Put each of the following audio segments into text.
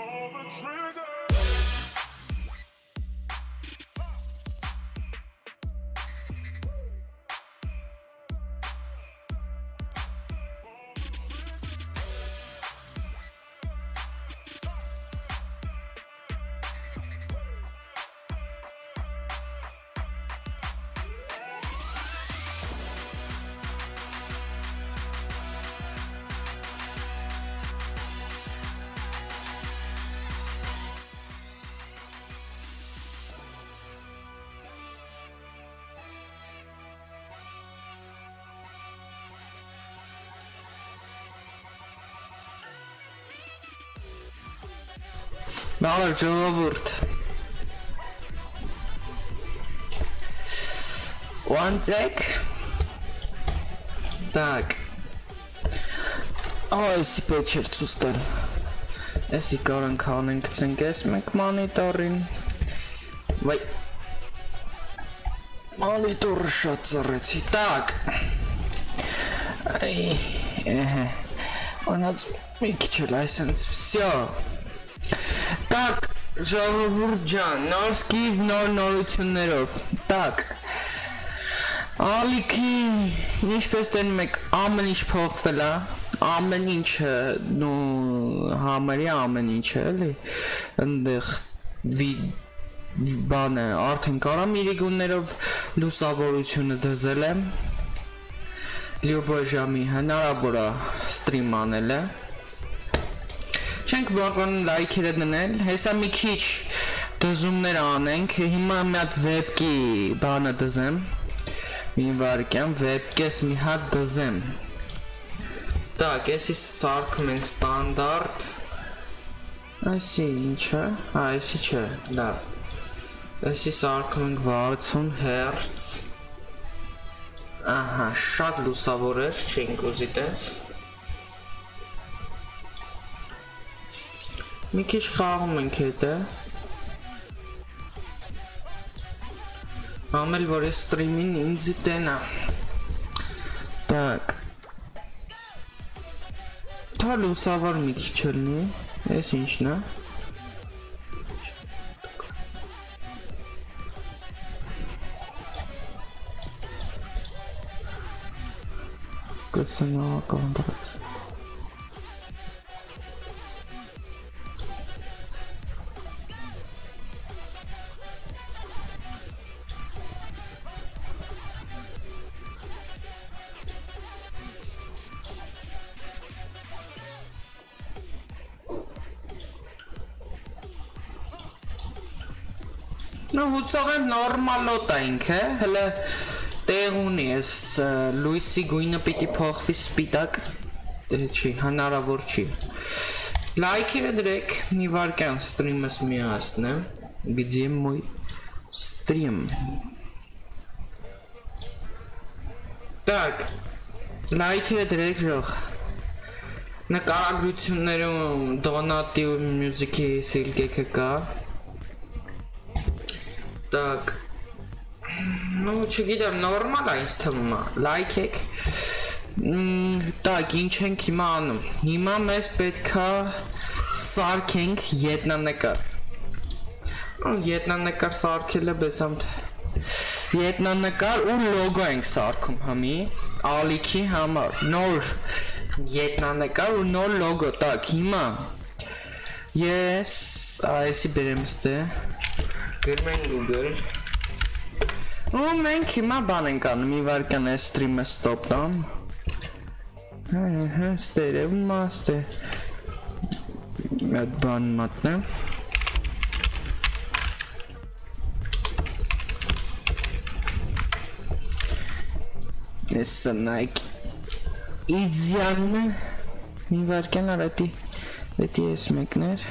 Pull the trigger. Բարև ժողովուրդ։ One sec։ Так։ Այսի պետք չէր ցույց տալ։ Էսի կարանք անենք ցնկես մեկ մոնիտորին։ Վայ։ Մոնիտորը շատ ծռեցի։ Так։ Այ։ Էհե։ Անած մի քիչ էլ այսպես։ Всё։ Տակ ժողովուրդ ջան, նոր սկիզբ նոր նորություններով։ Տակ։ Ալիքի ինչպես տենում եք, ամեն ինչ փոխվել է, ամեն ինչը, նո համարյա ամեն ինչը, էլի։ Այնտեղ բանը արդեն կարամ իրիկուններով լուսավորությունը դրզել եմ լյուբոյ ժամի հնարավոր է ստրիմ անելը ենք բաղան լայքերը դնել, հեսա մի քիչ դզումներ անենք, հիմա մի հատ վեբկի բանը դզեմ, մի վարկյան, վեբկես մի հատ դզեմ, տակ, եսի սարքում ենք ստանդարդ, այսի ինչը, այսի հա, չէ, լավ, այսի սարքում ենք 60 հերց, ահա, շատ լուսավոր էր, չենք ուզի տենց, Մի քիչ խաղում ենք հետը։ Ամել որ է ստրիմին ինձի տենա։ Так։ Թա լուսավոր մի քիչ լինի։ Էս ինչն է։ Կսնա կոնտրակտ Ну հուցով եմ նորմալոտ է ինքը, հələ տեղ ունի, էս լույսի գույնը պիտի փոխվի սպիտակ, դե չի, հնարավոր չի։ Լայքերը դրեք, մի վարկյան ստրիմս միացնեմ, где мой стрим։ Так, լայքերը դրեք ժող։ Նկարագրություններում դոնատիվ մյուզիկի սիլկեքը կա։ Так. Ну, չգիտեմ, նորմալ է ինձ թվում է։ Լայք եք։ Так, ինչ ենք հիմա անում։ Հիմա մեզ պետքա սարքենք ետնանկար։ Ու ետնանկար սարքելը բեսամ ետնանկար ու լոգո ենք սարքում համի ալիքի համար։ Նոր ետնանկար ու նոր լոգո։ Так, հիմա Yes, այսի բերեմ ստե։ Գրում ենք Google։ Ու մենք հիմա բան ենք անում, մի վարքան է ստրիմը ստոպ տամ։ Հա, ստերև մաստե։ Այդ բան մատնեմ։ Էսը նայք իդեալն մի վարքան արատի։ Դա էս մեկներ։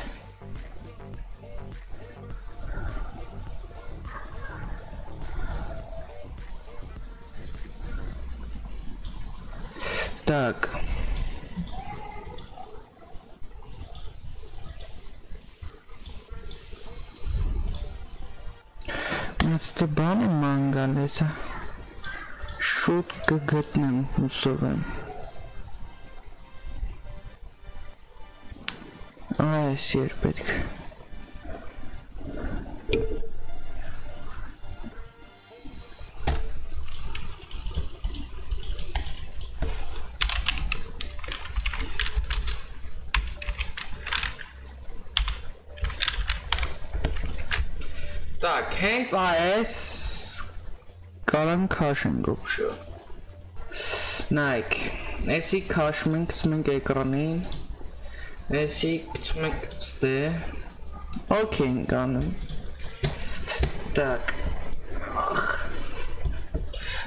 Так. Asta bani mangalesa. Շուտ կգտնեմ, հուսով եմ։ Այ Այս եր պետք է Так, հենց այս կարան քաշենք օբշո։ Նայք, էսի քաշում ենք, գցում ենք էկրանին։ Էսի գցում ենք ստե։ Okay, անում։ Так։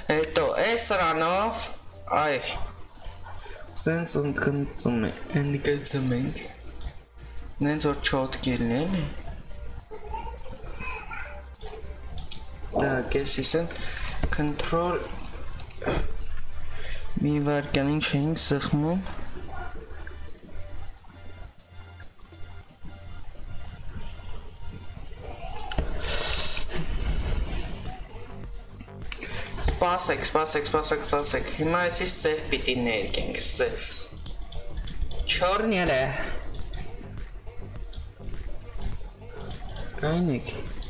Հետո այս սրանով, այ սենց ընդգծում ենք, ընդգծում ենք։ Նենց որ չոտ կելն էլի։ կեսիս են control մի վարկանին չենք սխմում? Սպասեք, սպասեք, սպասեք, սպասեք։ Հիմա էսի սև պիտի ներկենք, սև։ Չորները։ Կայնեք։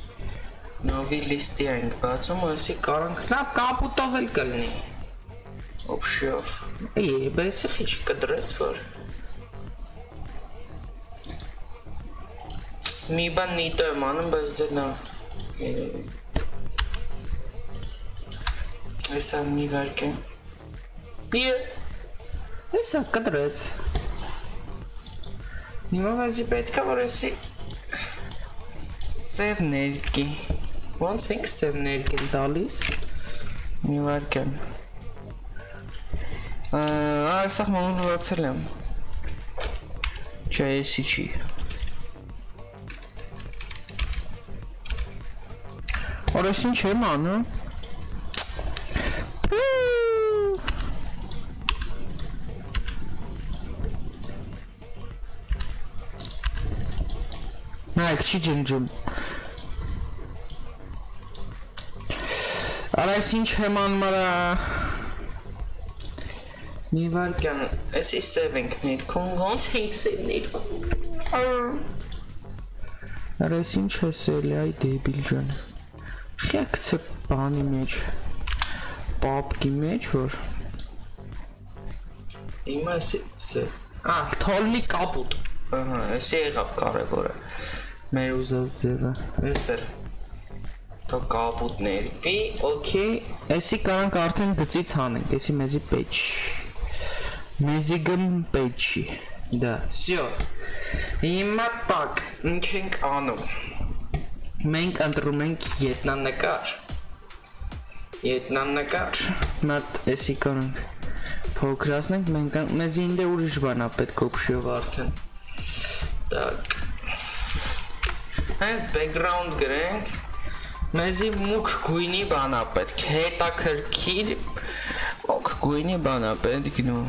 Նովի լիստի ենք բացում, այսի կարանք լավ կապուտով էլ կլնի։ Օբշով։ Եի, բայց խիչ կդրեց որ։ Մի բան նիտո եմ անում, բայց դե նա Այսա մի վարք եմ։ Բիե։ Այսա կդրեց։ Հիմա վազի պետքա որ էսի սև ներկի։ Ոնց ենք սևներ են տալիս։ Մի վարքան։ Այսախ մանրացել եմ։ Չէ, էսի չի։ Օրես ինչ եմ անում։ Նայք չի ջնջում։ Արայս ինչ եմ անմարա Մի վարկյան, էսի սև ենք ներքում, ոնց ենք սև ներքում Արայս ինչ ես էլի այ դեբիլ ջան Խյակցը բանի մեջ Պապկի մեջ որ Հիմա էսի սև Ա, թոլնի կապուտ Ահա, էսի եղավ կարևորը Մեր ուզած ձևը էլ թո կապուտներ վի օքեյ էսի կարանք արդեն գծից հանենք էսի մեզի պեչ մեզի գմ պեչի դա всё հիմա տակ ինչ ենք անում մենք ընտրում ենք ետնանկար ետնանկար մատ էսի կարանք փոքրացնենք մենք մեզի ինձ ուրիշ բանա պետք օբշիով արդեն так հենց background գրենք Մեզի մուկ գույնի բանա պետք, հետաքրքիր մուկ գույնի բանա պետք նու։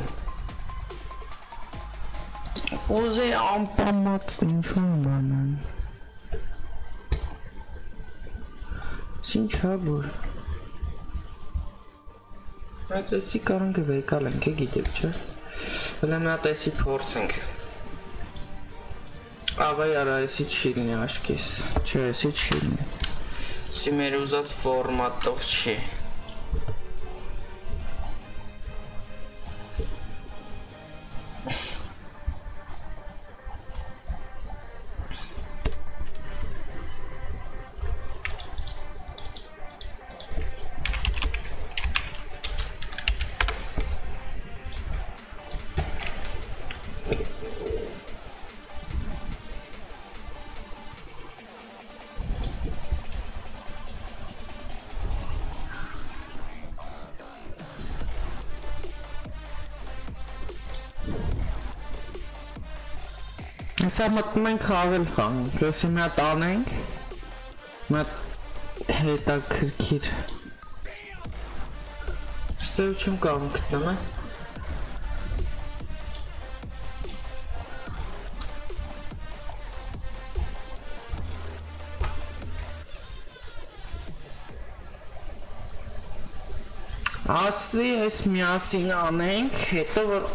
Ուզե ամպամած ինչ-որ բանան։ Ինչ-ա որ։ Բայց էսի կարանք վեկալ ենք, է գիտեք, չէ։ Հələ մի հատ էսի փորձենք։ Ավայ արա էսի չի լինի աշկիս։ Չէ, էսի չի լինի։ Սի մեր ուզած ֆորմատով չի։ Հեսա մտնում ենք խաղել խանք, եսի մի հատ անենք, մի հատ հետաքրքիր, ստեու չեմ կաղում գտնեմ է, Ասի ես միասին անենք, հետո որ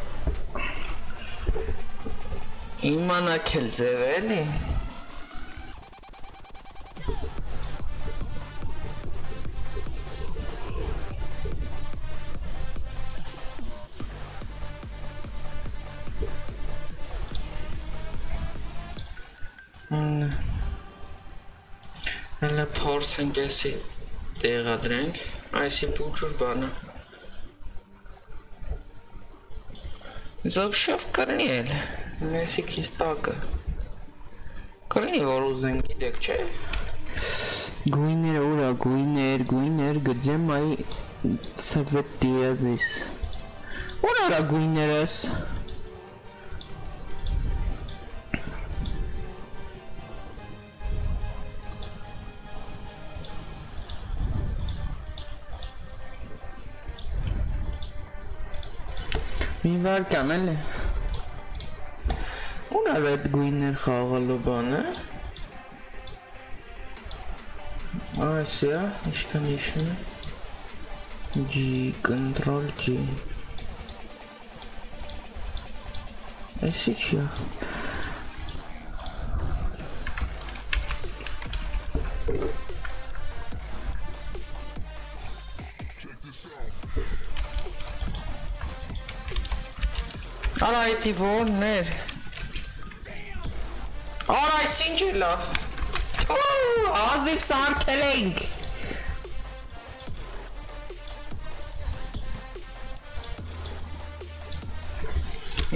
Իմանաքել ձև էլի։ Հələ փորձենք էսի տեղադրենք, այսի բուջուր բանը։ Զոքշով կրնի էլ, մեսի քիստակը։ Կրնի որ ուզեն գիտեք, չէ։ Գույները ուրա, գույներ, գույներ, գծեմ այ ծվետիա զիս։ Ուր արա գույներս։ Մի վարկան էլի։ Ուր արա այդ գույներ խաղալու բանը։ իշն է։ G, control G։ Էսի չի։ Արա այդի որներ։ ինչ է լավ։ Ազիվ սարքել ենք։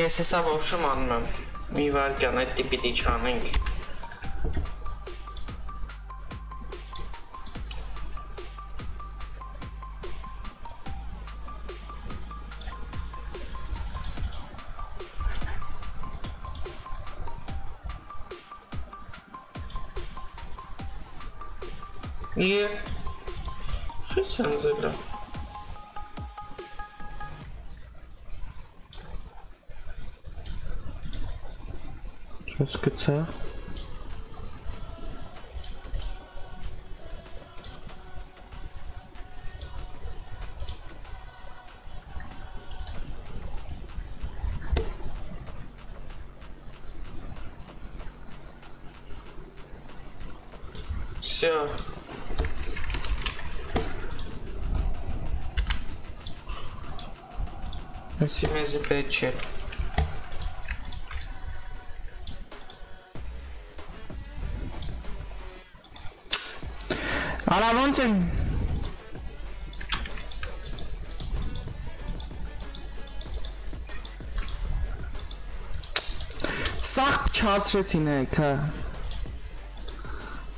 Ես հեսա ոչում անում եմ։ Մի վարկյան այդ տիպիտի չանենք։ Ie։ skizze. Все. Семья за пять чек. չէ։ Արա ոնց են։ Սաղ փչացրեցին եք, հա։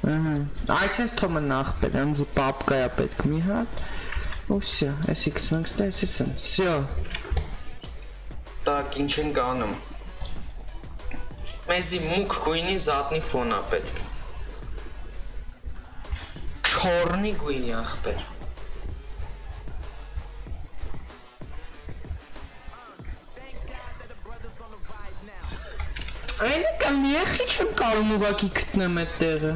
Ահա։ Այսպես թոմը նախ բերեմ, զի պապկայա պետք մի հատ։ Ու всё, էսի կսմենք ստա, էսի սեն։ Всё։ Так, ինչ ենք անում։ Մեզի մուկ գույնի զատնի ֆոնա պետք։ Չորնի գույնի ախպեր։ Այն կան եղի չեմ կարում ուղակի գտնեմ այդ տեղը։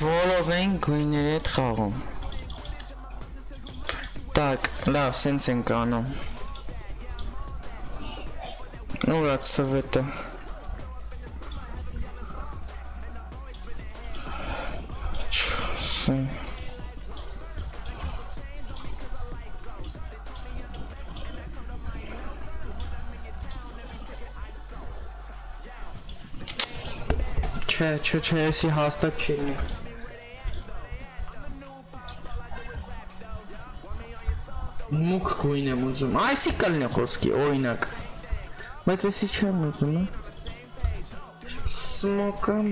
Որով են գույների հետ խաղում։ Так, լավ, սենց ենք անում։ Ծվետը։ Չսեն։ Չէ, չէ, չէ, էսի հաստատ չի լինի։ Մուկ գույն եմ ուզում։ Այսի կլինի խոսքի, օրինակ։ Բայց էսի չեմ ուզում, հա։ Սմոկան։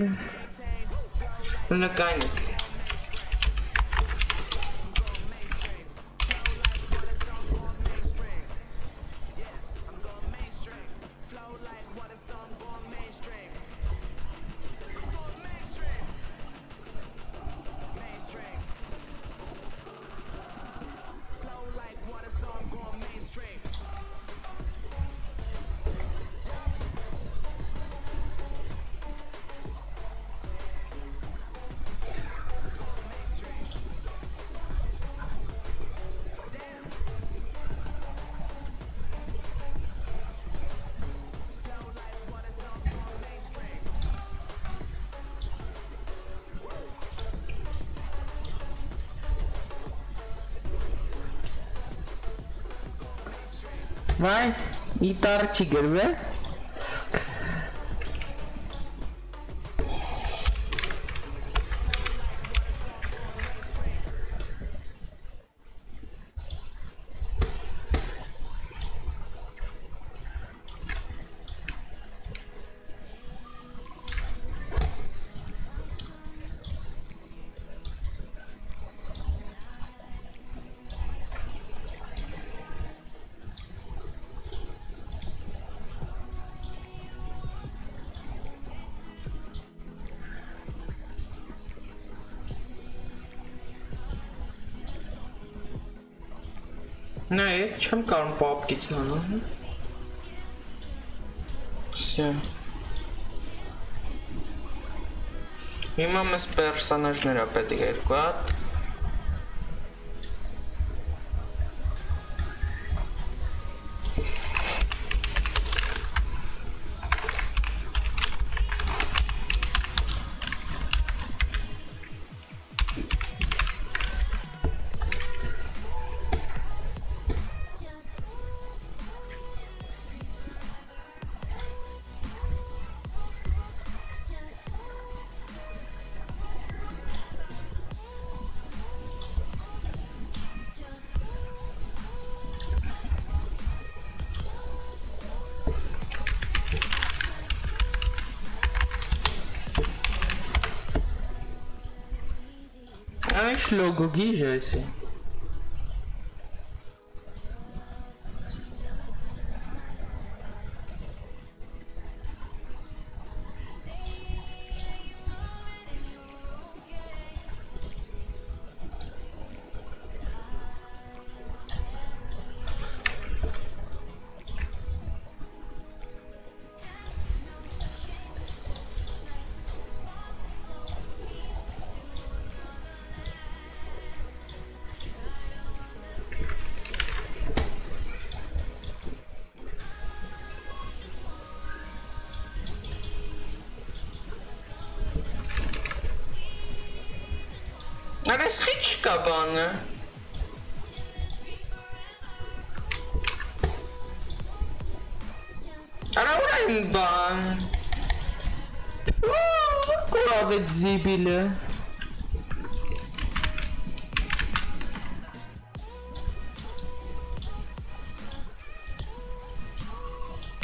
Լկային։ Վայ, իտար չի չեմ կարող պապկից անել։ Всё։ Հիմա մեզ պերսոնաժները պետք է երկու հատ Այս լոգո գիժ է էսի։ Արես խիչ կա բանը։ Արա ուր իմ բան։ Կուրավ է զիբիլը։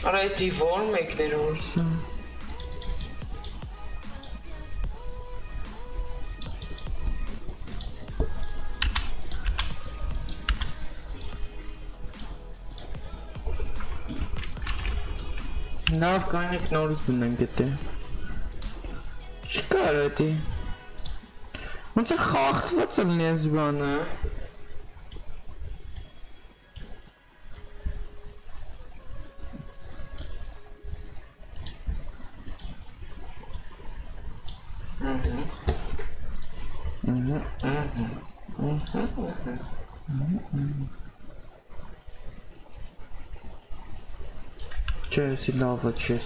Արա էդի որ մեկներ ուրսում։ Լավ կանեք նորից դնենք դե։ Չկար էդի։ Ոնց է խախտված լինի այս բանը։ Չէ, էսի լավը չես։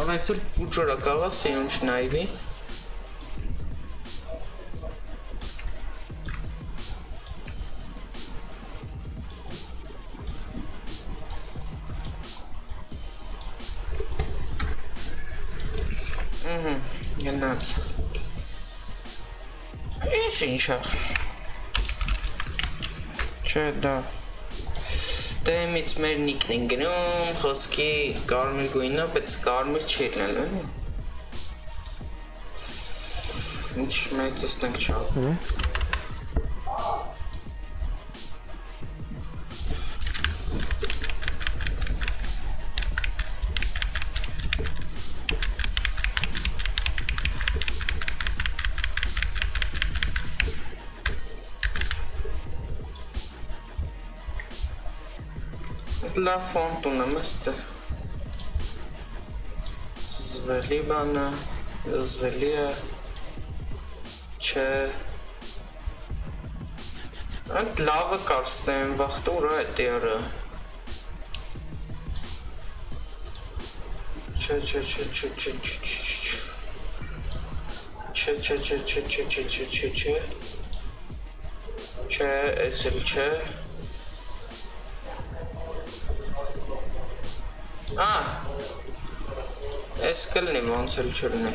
Անայցել ուջորա կաղաս է ունչ նայվի։ Գնաց։ Ինչա։ Չէ, դա Դեմից մեր նիկն են գնում, խոսքի կարմիր գույնը, բայց կարմիր չի լինել, էլի։ Ինչ մեծստենք չափը։ Լավ ֆոնտ ունեմ ըստը։ Զվելի բանը, զվելի է, չէ։ Անդ լավը կար ստեմ, վախտը ուրա է տիարը։ Չէ, չէ, չէ, չէ, չէ, չէ, չէ։ Չէ, չէ, չէ, չէ, չէ, չէ, չէ, չէ, չէ։ Չէ, էս էլ չէ։ Էս կլնի ոնց էլ չլնի։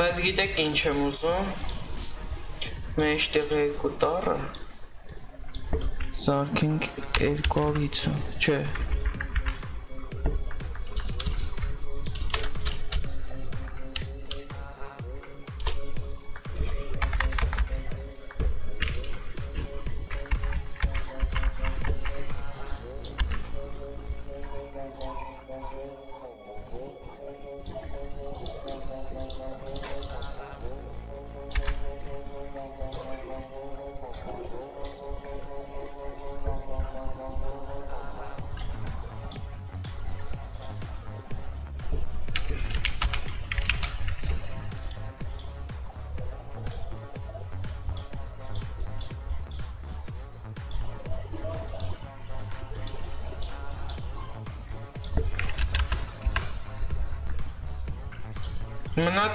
Բայց գիտեք ինչ եմ ուզում։ Մեջտեղ երկու տառը Զարքենք 250, չէ։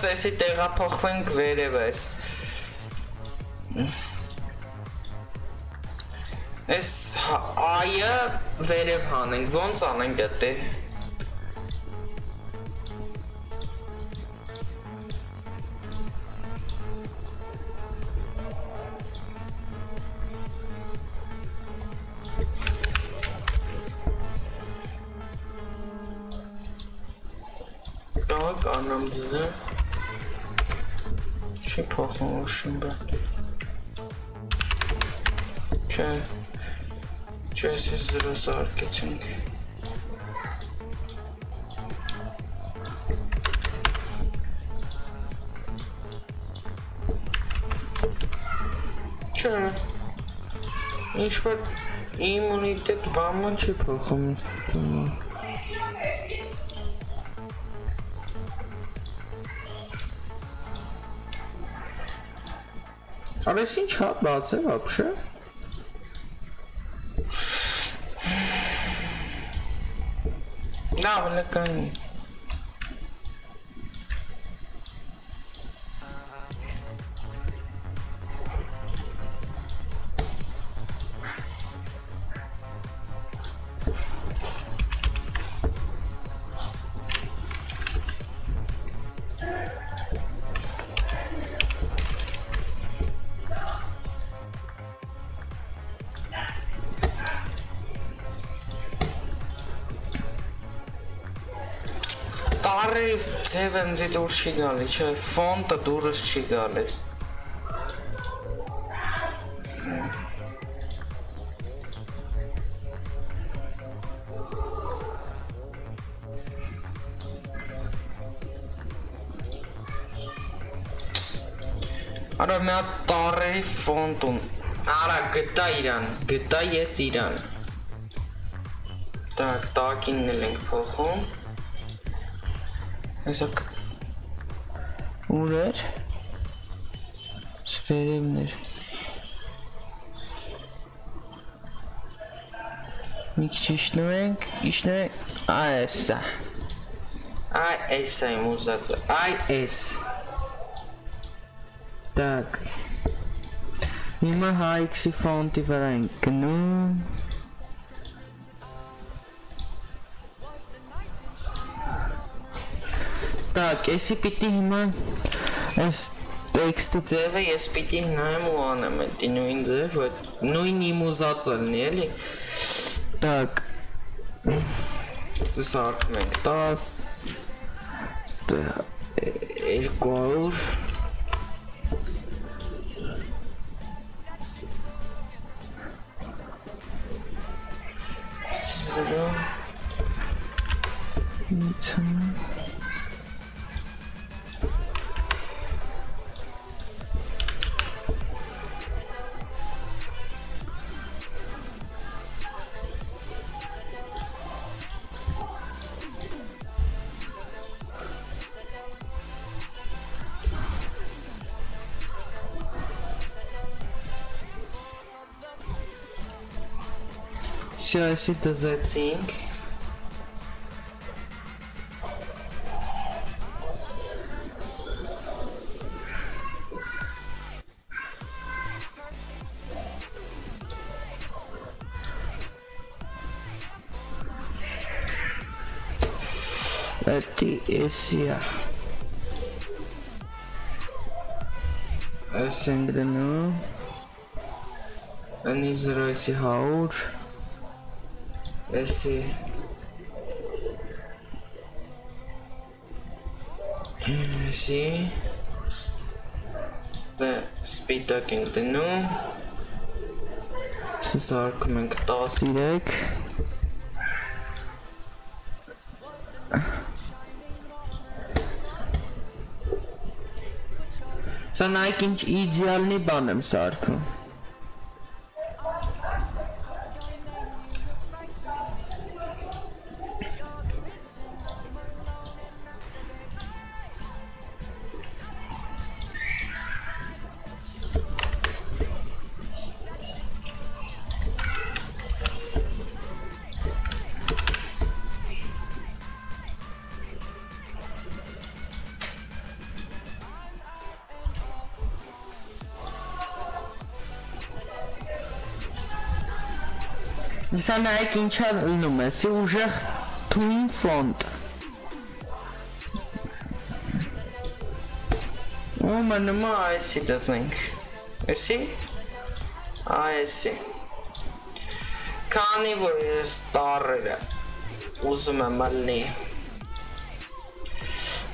process-ի տեղափոխվենք վերևս։ Էս այը վերև հանենք, ո՞նց անենք դա։ վերցրենք։ Չէ։ Ինչ որ իմունիտետ համը չի փոխում ինստիտուտը։ Արես ինչ հա բաց է, ապշե։ Поля. Տարի ձև ընձի դուրս չի գալի, չէ, ֆոնտը դուրս չի գալիս։ Արա մի հատ տարերի ֆոնտում։ Արա գտա իրան, գտա ես իրան։ Так, տակինն էլ ենք փոխում։ այսակ ուրեր սվերեմներ մի քիչ իշնուենք իշնուենք այսա այ այսա իմ ուզածը այ այս так Հիմա հայքսի ֆոնտի վրա ենք գնում Так, էսի պիտի հիմա այս տեքստը Ձևը ես պիտի նայեմ ու անեմ այդ նույն ձևը, նույն իմ ուզածը լինի, էլի։ так Սարքում ենք 10 200 Chelsea does that thing. At the Asia. Acendendo. Anisroice Hall. որպեսի Ինչի ստե սպիտակ ենք դնում Սա սարկում ենք 13 Սա նայք ինչ իդեալնի բան եմ սարկում Սա նայեք ինչա լինում է, սի ուժեղ թույն ֆոնտ։ Ու մնում է այսի դզենք։ Էսի։ Այսի։ Քանի որ ես տարերը ուզում եմ ալնի։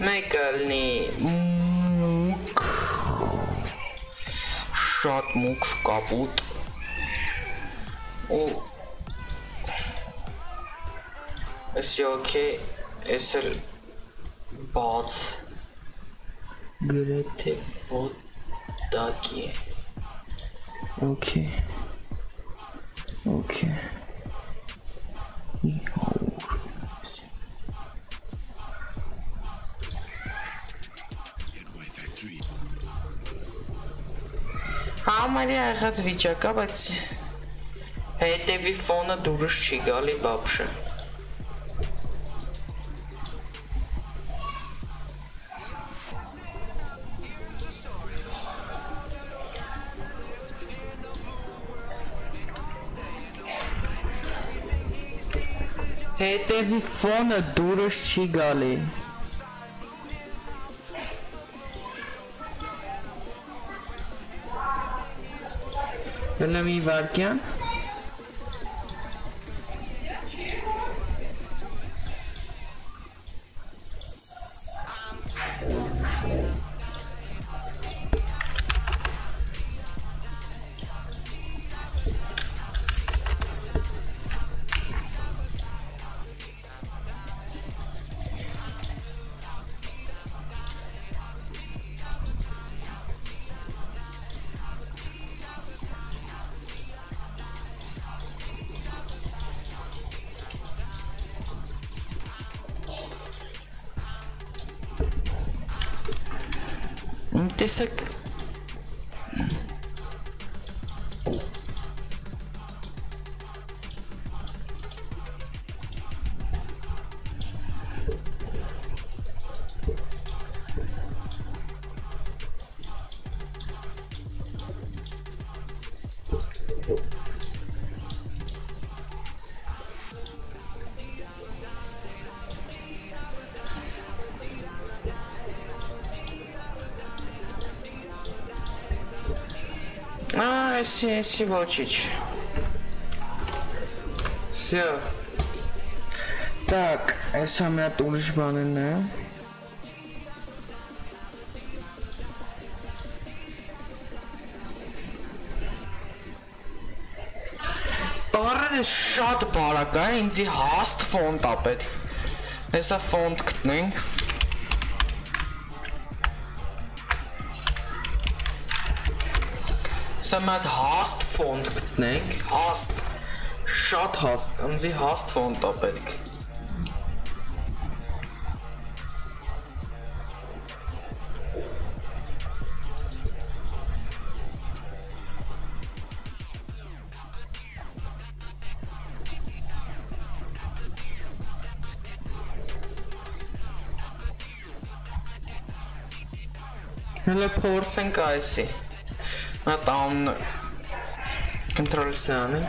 Մեկը ալնի մուկ շատ մուկ կապուտ ու Էսի օքեյ, էս էլ բաց գրեթե ոդակի է։ Okay. Okay. Իհոր։ Համարի աղած վիճակա, բայց հետևի ֆոնը դուրս չի գալի Բապշը։ Հետևի ֆոնը դուրս չի գալի։ Հələ А, если, если волчич. Все. Так, այս ամենատ ուրիշ բանն է։ Բարերը շատ բարակ է, ինձի հաստ ֆոնտ ա պետք։ Հեսա ֆոնտ գտնենք։ Սա մատ հաստ ֆոնտ գտնենք, հաստ շատ հաստ, ինձի հաստ ֆոնտ է պետք։ Հələ փորձենք այսի։ Այդ ամն կոնտրոլ սյանը։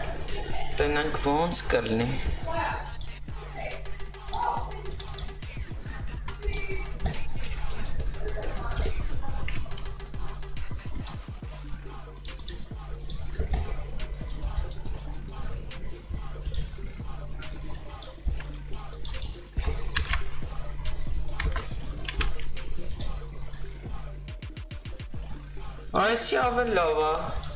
Տենանք ոնց կլինի։ Այսի ավել լավ է,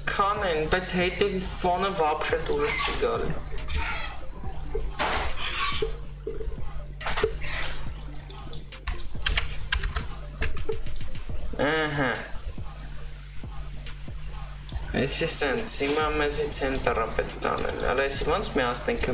քան են, բայց հետի ֆոնը վաբշե դուրս չի գալի։ Ահա։ Այսի սենց, հիմա մեզի ցենտրը պետք է տանել։ Արա հա, այսի ոնց միացնենք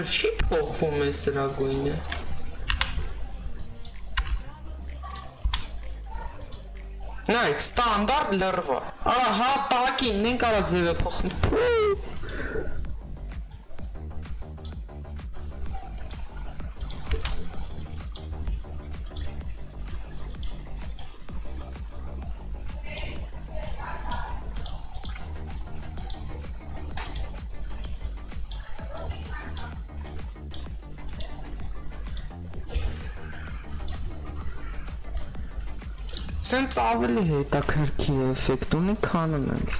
Կախբեր չի փոխվում է սրա գույնը։ Նայք, ստանդարտ լրվա։ Արա հա տակին նեն կարա ձևը փոխում։ Սենց ավելի հետաքրքիր էֆեկտ ունի, քան ունենց։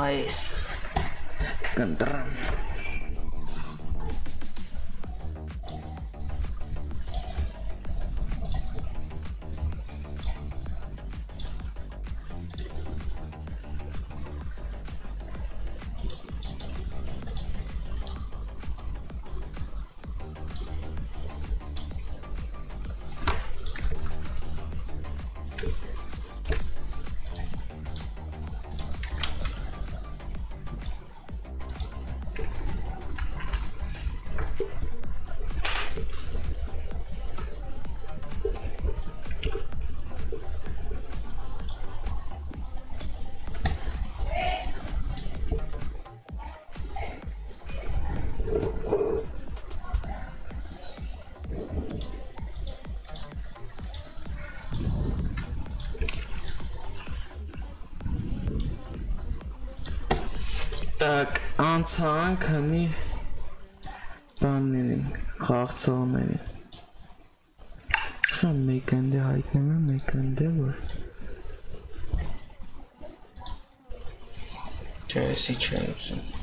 Ես անցանք հնի բաններին, խաղցողներին։ Խամ մեկ ընդե հայտնում եմ, մեկ ընդե որ։ Չէ, էսի չէ ուզում։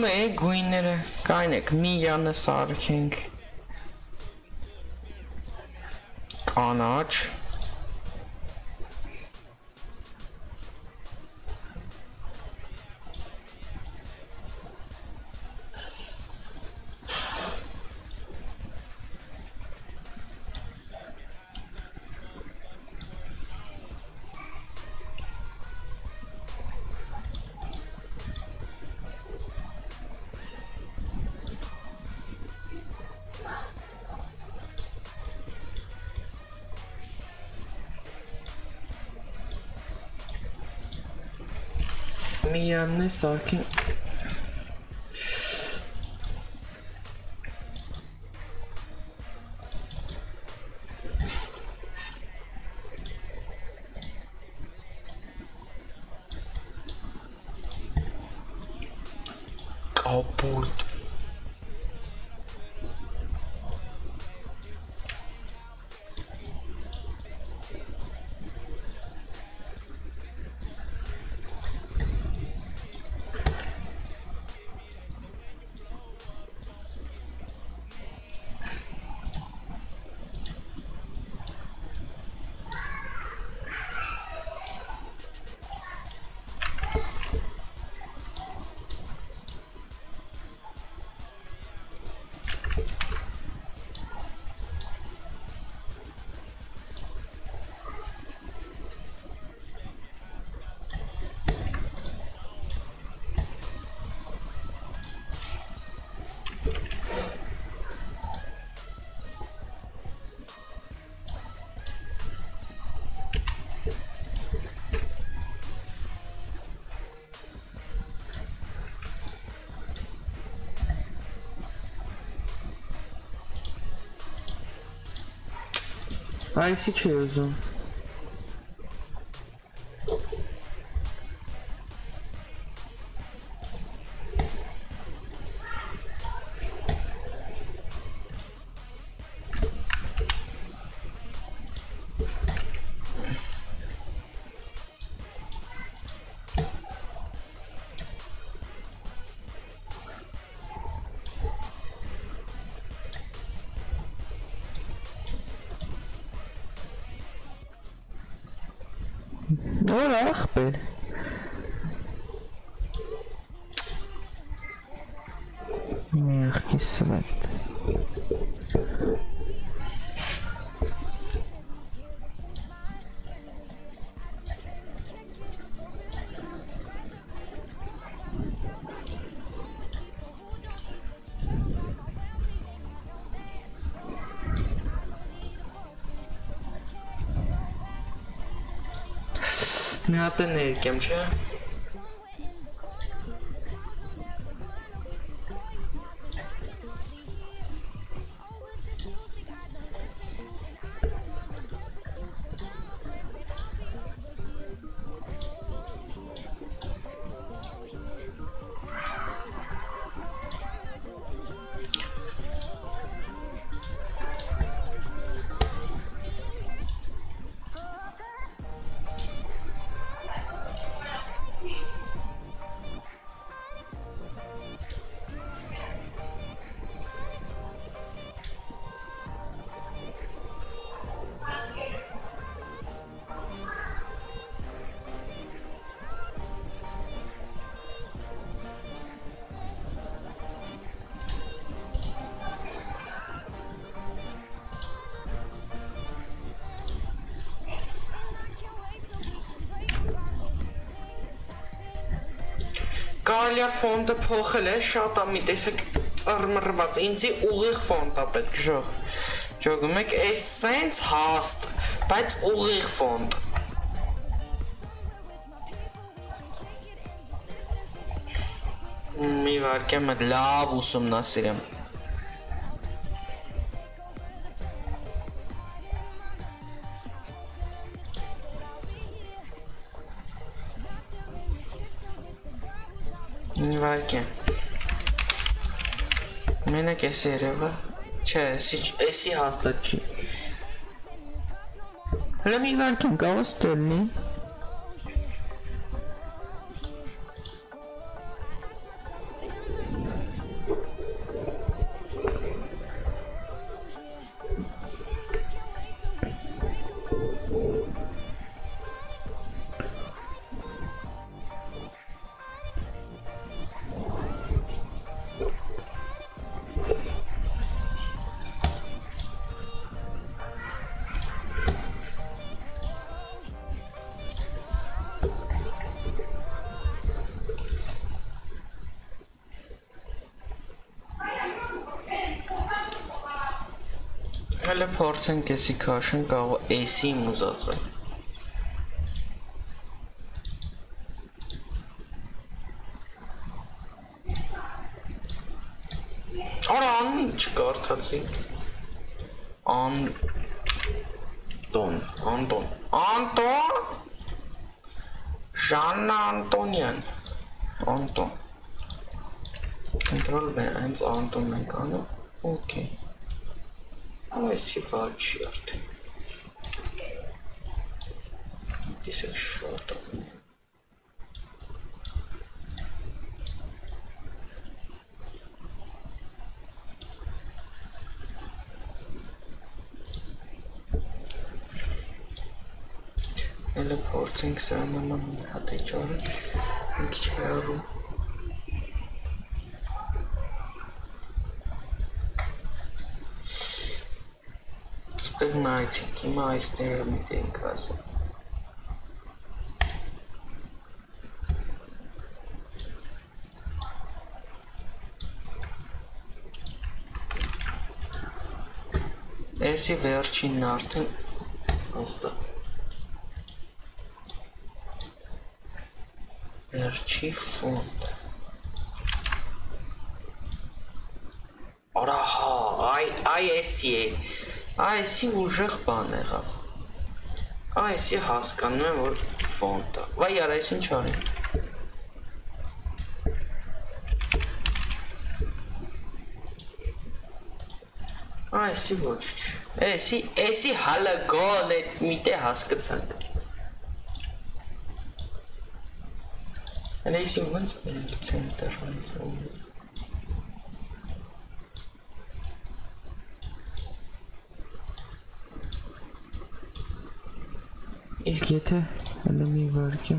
Նորանում է գույները, կայնեք, մի յանը սարքենք։ Կանաչ Միանն է Այսի չի ուզում Որ ախպեր Մեղքի Մի հատ է ներկեմ, չէ՞։ Է ֆոնտը փոխել է, շատ է մի տեսակ ծռմռված, ինձի ուղիղ ֆոնտ է պետք ժող։ Ջոգում եք, էս սենց հաստ, բայց ուղիղ ֆոնտ։ Մի վարկյամ լավ ուսումնասիրեմ։ Մենակ էս երևա։ Չէ, էսի էսի հաստատ չի։ Հələ մի վարկյամ կարող ստելնի։ փորձենք էսի քաշեն կարող էսի մուզածը։ Արա անի չկարդացի։ Ան Տոն, Անտոն։ Անտոն Ժաննա Անտոնյան։ Անտոն։ Control V hենց Անտոնն ենք անում։ Okay։ Այսի վաճի արդեն։ This is short. Elə փորձենք սա նման հատեճարը մի քիչ հեռու Ստեղ նայեցինք, հիմա այստեղ մի տենք ասել Էսի վերջինն արդեն հաստատ Վերջի ֆոնտ Արա հա, այ այ էսի է Այսի ուժեղ բան եղավ Այսի հասկանում եմ որ ֆոնտը Վայ արա այս ինչ արի Այսի ոչ Էսի էսի հալը գոն է միտե հասկացանք Էսի ոնց մենք ցենտր ոնց Իսկ եթե հələ մի վարքյա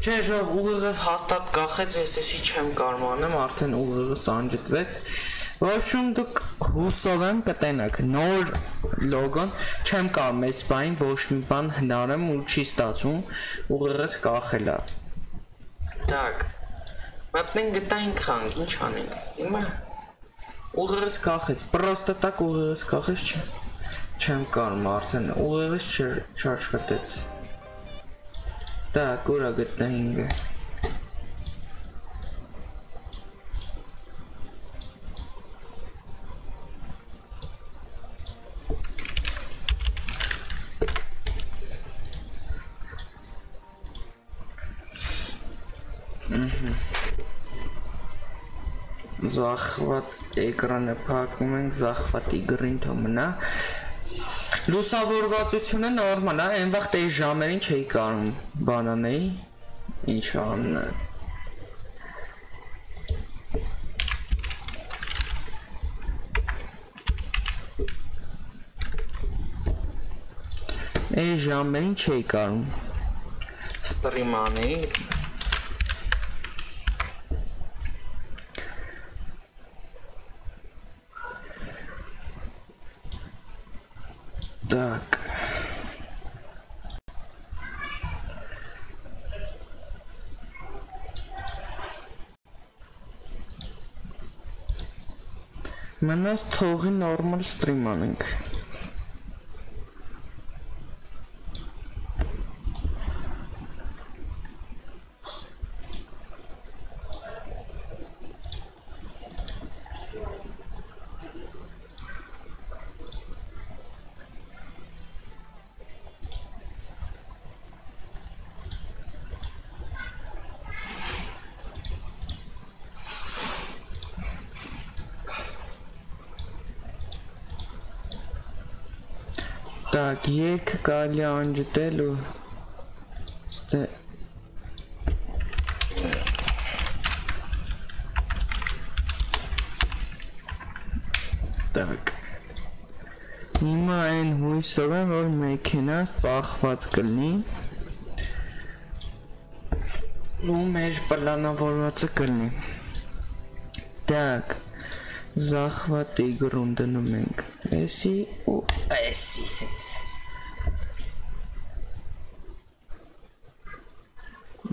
Չէ, ժող ուղիղը հաստատ կախեց, ես էսի չեմ կարողանում, արդեն ուղիղը սանջտվեց։ Ոչում դուք հուսով եմ կտենաք նոր լոգոն, չեմ կարող այս բան ոչ մի բան հնարեմ ու չի ստացվում, ուղիղս կախելա։ Так։ Մատնեն գտային խանք, ինչ անենք։ Հիմա ուղիղս կախեց, պրոստը так ուղիղս կախեց չէ։ Չեմ կարող արդեն ուղիղս չաշխատեց։ Так, ура գտնենք։ Զախվատ էկրանը փակում ենք, զախվատ իգրին թոմնա։ Լուսավորվածությունը նորմալ է, այն վաղ տե ժամերին չէի կարում բանանեի։ Ինչ աննը։ Այն ժամերին չէի կարում ստրիմ Так. Մնաց թողի նորմալ ստրիմ անենք։ Так, եկ կարելի է անջտել ու ստե Так Հիմա այն հույսով եմ, որ մեքենաս ծախված կլինի ու մեր պլանավորվածը կլինի Так Զախվատի գրուն դնում ենք Էսի ու էսի սենց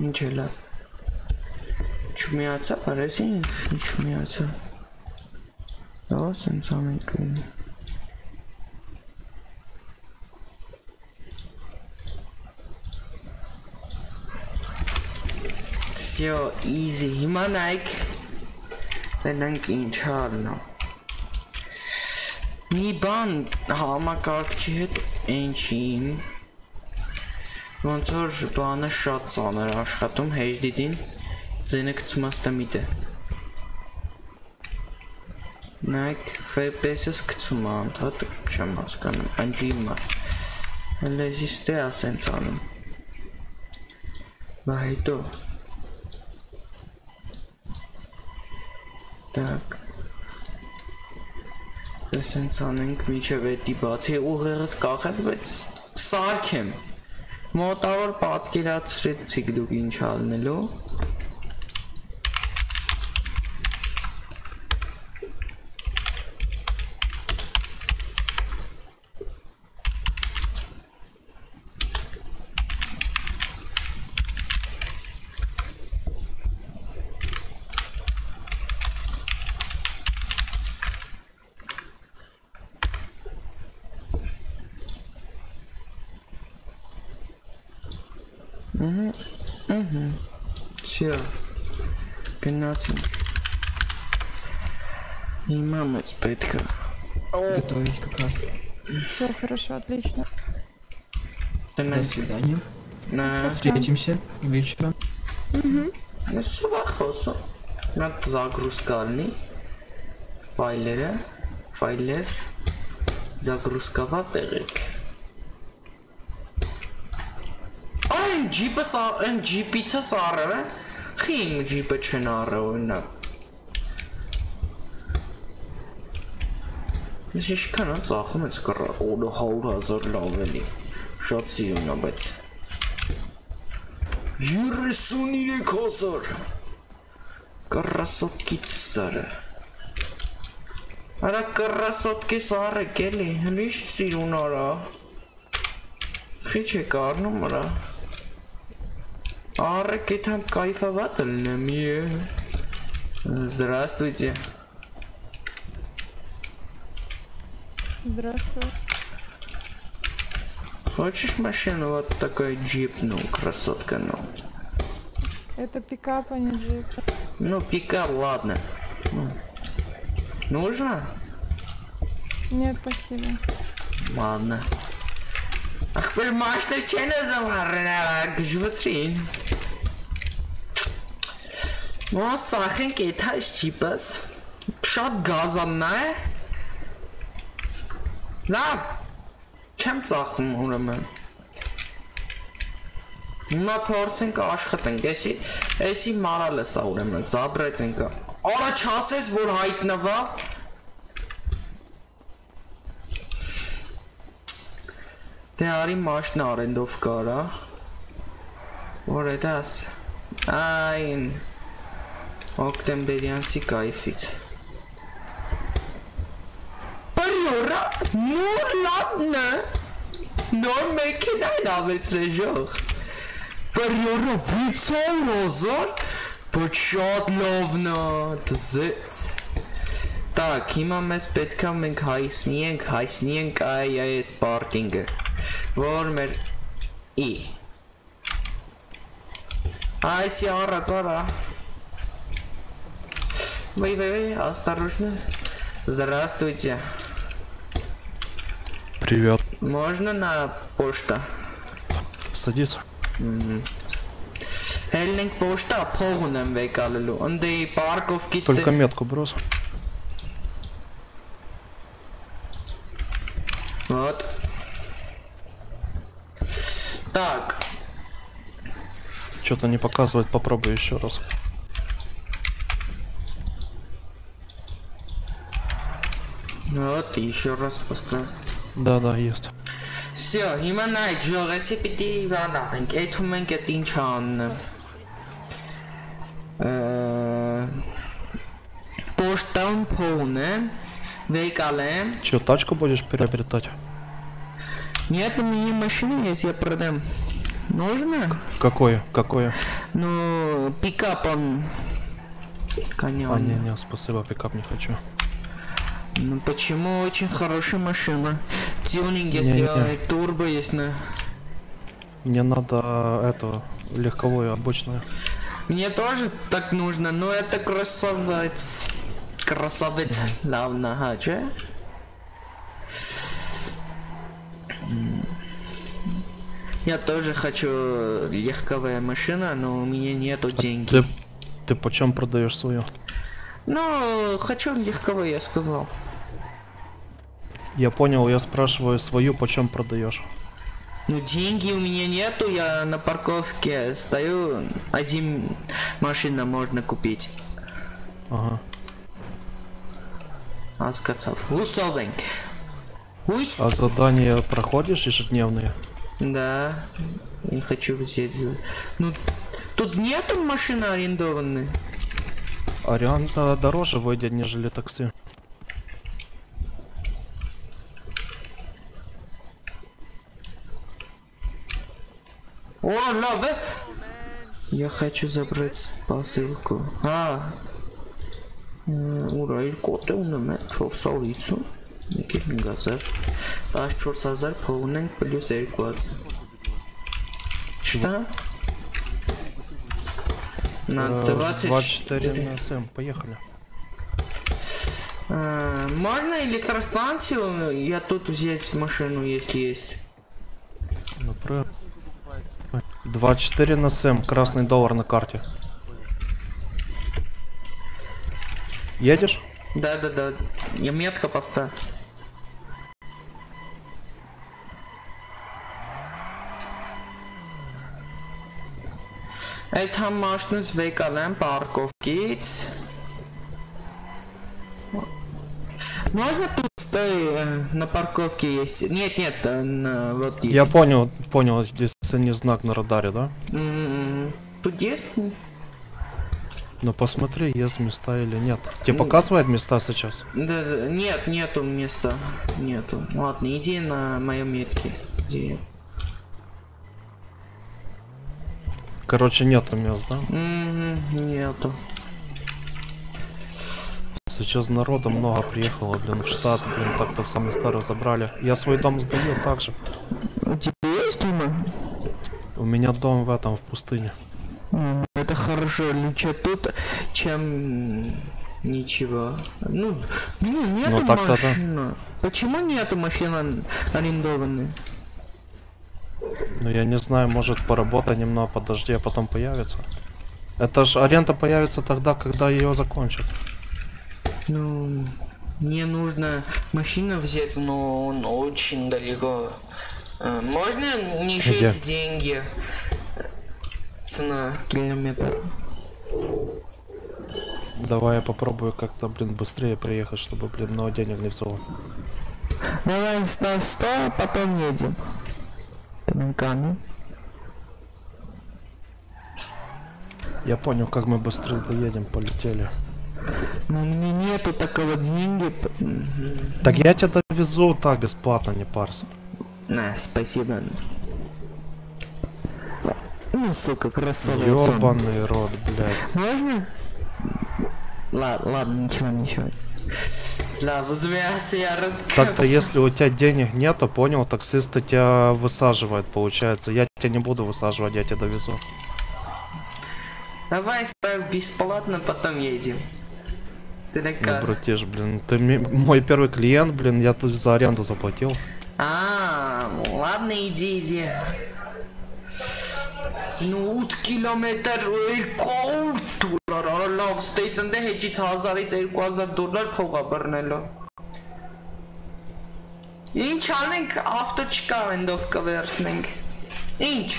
Ինչ է լավ Չմիացա, արեսի ինչ միացա Ո, սենց ամենք կլինի Всё, easy, հիմա նայք Տենանք ինչ հարնա Մի բան համակարգչի հետ ինչին Ոնց որ բանը շատ ծանր աշխատում HDD-ին ձենը գցում աստամիտը Նայք FPS-ս գցում է անդադ չեմ հասկանում անջիմա Հələ զիստե ասենց անում Բա հետո Так Տեսենց անենք միջև էդի բացի ուղեղս կախեց, բայց սարք եմ Մոտավոր պատկերացրեցիք դուք ինչ ալնելու Угу. Угу. Все. 15. И мама с предка. Готовить как раз. Все хорошо, отлично. До, свидания. На... Встретимся вечером. Угу. Ну, все хорошо. Над загрузкальный Файлеры. Файлер. Загрузка Այն ջիպը սա, այն ջիպիցը սարը, խի իմ ջիպը չեն առը օրինակ։ Ես իշքան ծախում ես կռա, օրը 100.000 լավ էլի։ Շատ սիրուն է, բայց 33000 կռասոկից սարը։ Արա կռասոկի սարը գելի, հնիշ սիրուն արա։ Քիչ է կառնում արա։ Арки там кайфовательными. Здравствуйте. Здравствуй. Хочешь машину вот такой джип, ну, красотка, ну. Это пикап, а не джип. Ну, пикап, ладно. Нужно? Нет, спасибо. Ладно. Ах, понимаешь, ты че называешь? Животрин. E gëzhvëtrin. Mos ծախեն կեթա շիպս։ Շատ գազանն է։ Լավ։ Չեմ ծախում ուրեմն։ Հիմա փորձենք աշխատենք, էսի, էսի մարալը սա ուրեմն, զաբրեցինք։ Արա չասես, որ հայտնվավ։ Դե արի մաշն արենդով կարա։ Որ է դաս։ Այն օկտեմբերյանցի կայֆից։ Պարյորա նոր լավնը նոր մեքենան ավեցրե ժող։ Պարյորա 600 ռոզոր Ոչ շատ լավն է, դզեց։ Так, հիմա մեզ պետքա մենք հայտնենք, հայտնենք այ այս պարկինգը, որ մեր ի Айси առած արա։ Ой, ой, ой, осторожно. Здравствуйте. Привет. Можно на почта? Садись. Хеллинг почта полным векалелу. Андрей и парковки. Только метку брос. Вот. Так. Что-то не показывает, попробуй еще раз. вот, еще раз поставь. Да, да, есть. Всё, հիմա նայ ժողեսի պիտի բանանք, այդում ենք այդ ինչ աննը։ Պոստան փոնը, վեկալը, Че, тачку будешь приобретать? нет, у меня машины есть, я продам. Нужно? Какое? Какое? Ну, пикап он. Коня. А, не, не, спасибо, пикап не хочу. Ну почему очень хорошая машина? Тюнинг есть, э, турбо есть на. Мне надо этого, легковую, обычную. Мне тоже так нужно, но это красавец. Красавец. Ага, че? М. Я тоже хочу легковая машина, но у меня нету денег. Ты, ты почем продаешь свою? Ну, хочу легковую, я сказал. Я понял, я спрашиваю свою, почем продаешь? Ну, деньги у меня нету, я на парковке стою, один машина можно купить. Ага. А усовень. Усь. А задания проходишь ежедневные? Да, не хочу взять. за- Ну, тут нету машины арендованной. Арианта дороже выйдет, нежели такси. О, лаве! Я хочу забрать посылку. А. Ուրա իր կոտը ունեմ է 450 եկել 5000 14000 փող ունենք պլյուս 2000 Что? На Э, 20 24 на 7, поехали. А, Можно электростанцию? Я тут взять машину, если есть. Например. 24 на 7, красный доллар на карте. Едешь? Да, да, да. Я метка поста. Այդ համաշտնից վեկալեն պարկով գից Можно стой э, на парковке есть? Нет, нет, э, на, вот Я понял, понял, здесь не знак на радаре, да? М, Тут есть? Ну посмотри, есть места или нет. Тебе показывает места сейчас? Да, да, нет, нету места. Нету. Ладно, иди на моем метке. Иди. Короче, нет мест, да? Мгм, нету. Сейчас народа много приехало, блин, в штат, блин, так-то в самый старый забрали. Я свой дом сдаю также. У тебя есть дома? У меня дом в этом, в пустыне. Это хорошо, лучше тут, чем ничего. Ну, блин, нету Ну, да. машины. Почему нету машины арендованной? Ну я не знаю, может поработай немного, подожди, а потом появится. Это ж аренда появится тогда, когда ее закончат. Ну, мне нужно машину взять, но он очень далеко. А, Можно не жить деньги? Цена километр. Давай я попробую как-то, блин, быстрее приехать, чтобы, блин, много денег не взяло. Давай ставь 100, а потом едем. Камень. Я понял, как мы быстрее доедем, полетели. Но у меня нету такого деньги. Так я тебя довезу так, бесплатно, не парься. На, спасибо. Ну, сука, красавец. Ёбаный рот, блядь. Можно? Ладно, ладно, ничего, ничего. Да, Так-то если у тебя денег нету, понял, таксисты тебя высаживают, получается. Я тебя не буду высаживать, я тебя довезу. Давай ставь бесплатно, потом едем. Ты Ну, такая. братиш, блин, ты ми- мой первый клиент, блин, я тут за аренду заплатил. А, ладно, иди, иди. Ну, 8 կիլոմետր 200 դոլար, արա լավ, ստեյց ընդ է հեջից 1000-ից 2000 դոլար փող է բռնելու։ Ինչ անենք, ավտո չկա, այնտով կվերցնենք։ Ինչ։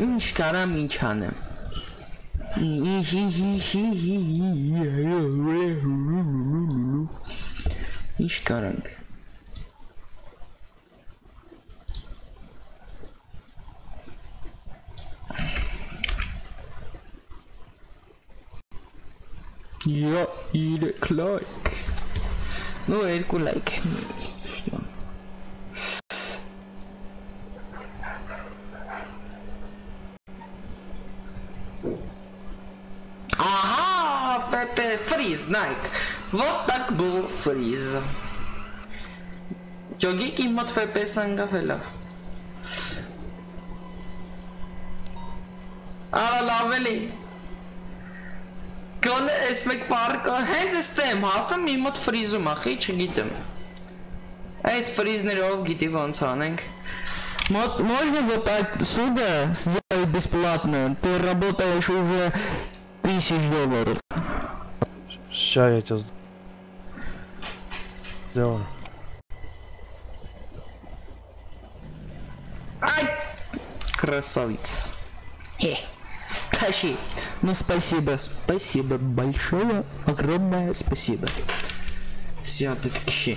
Ինչ կարամ ինչ անեմ։ Ինչ կարանք։ Yo, 3 like։ Ну, երկու like։ Ага, ФП фриз, Найк. Вот так был фриз. Ճոգիկ իմ մոտ FPS անգավելա։ Արա լավելի։ Գոնե էս մեկ պարկը հենց էստեմ, հաստամ իմ մոտ ֆրիզում է, խի, չգիտեմ։ Այդ ֆրիզներով գիտի ոնց անենք։ Можно вот так сюда сделать бесплатно. Ты работаешь уже тысяч долларов. Ща я тебя сделаю. Ай! Красавица. Э. Тащи. Ну спасибо, спасибо большое, огромное спасибо. Сяду такие.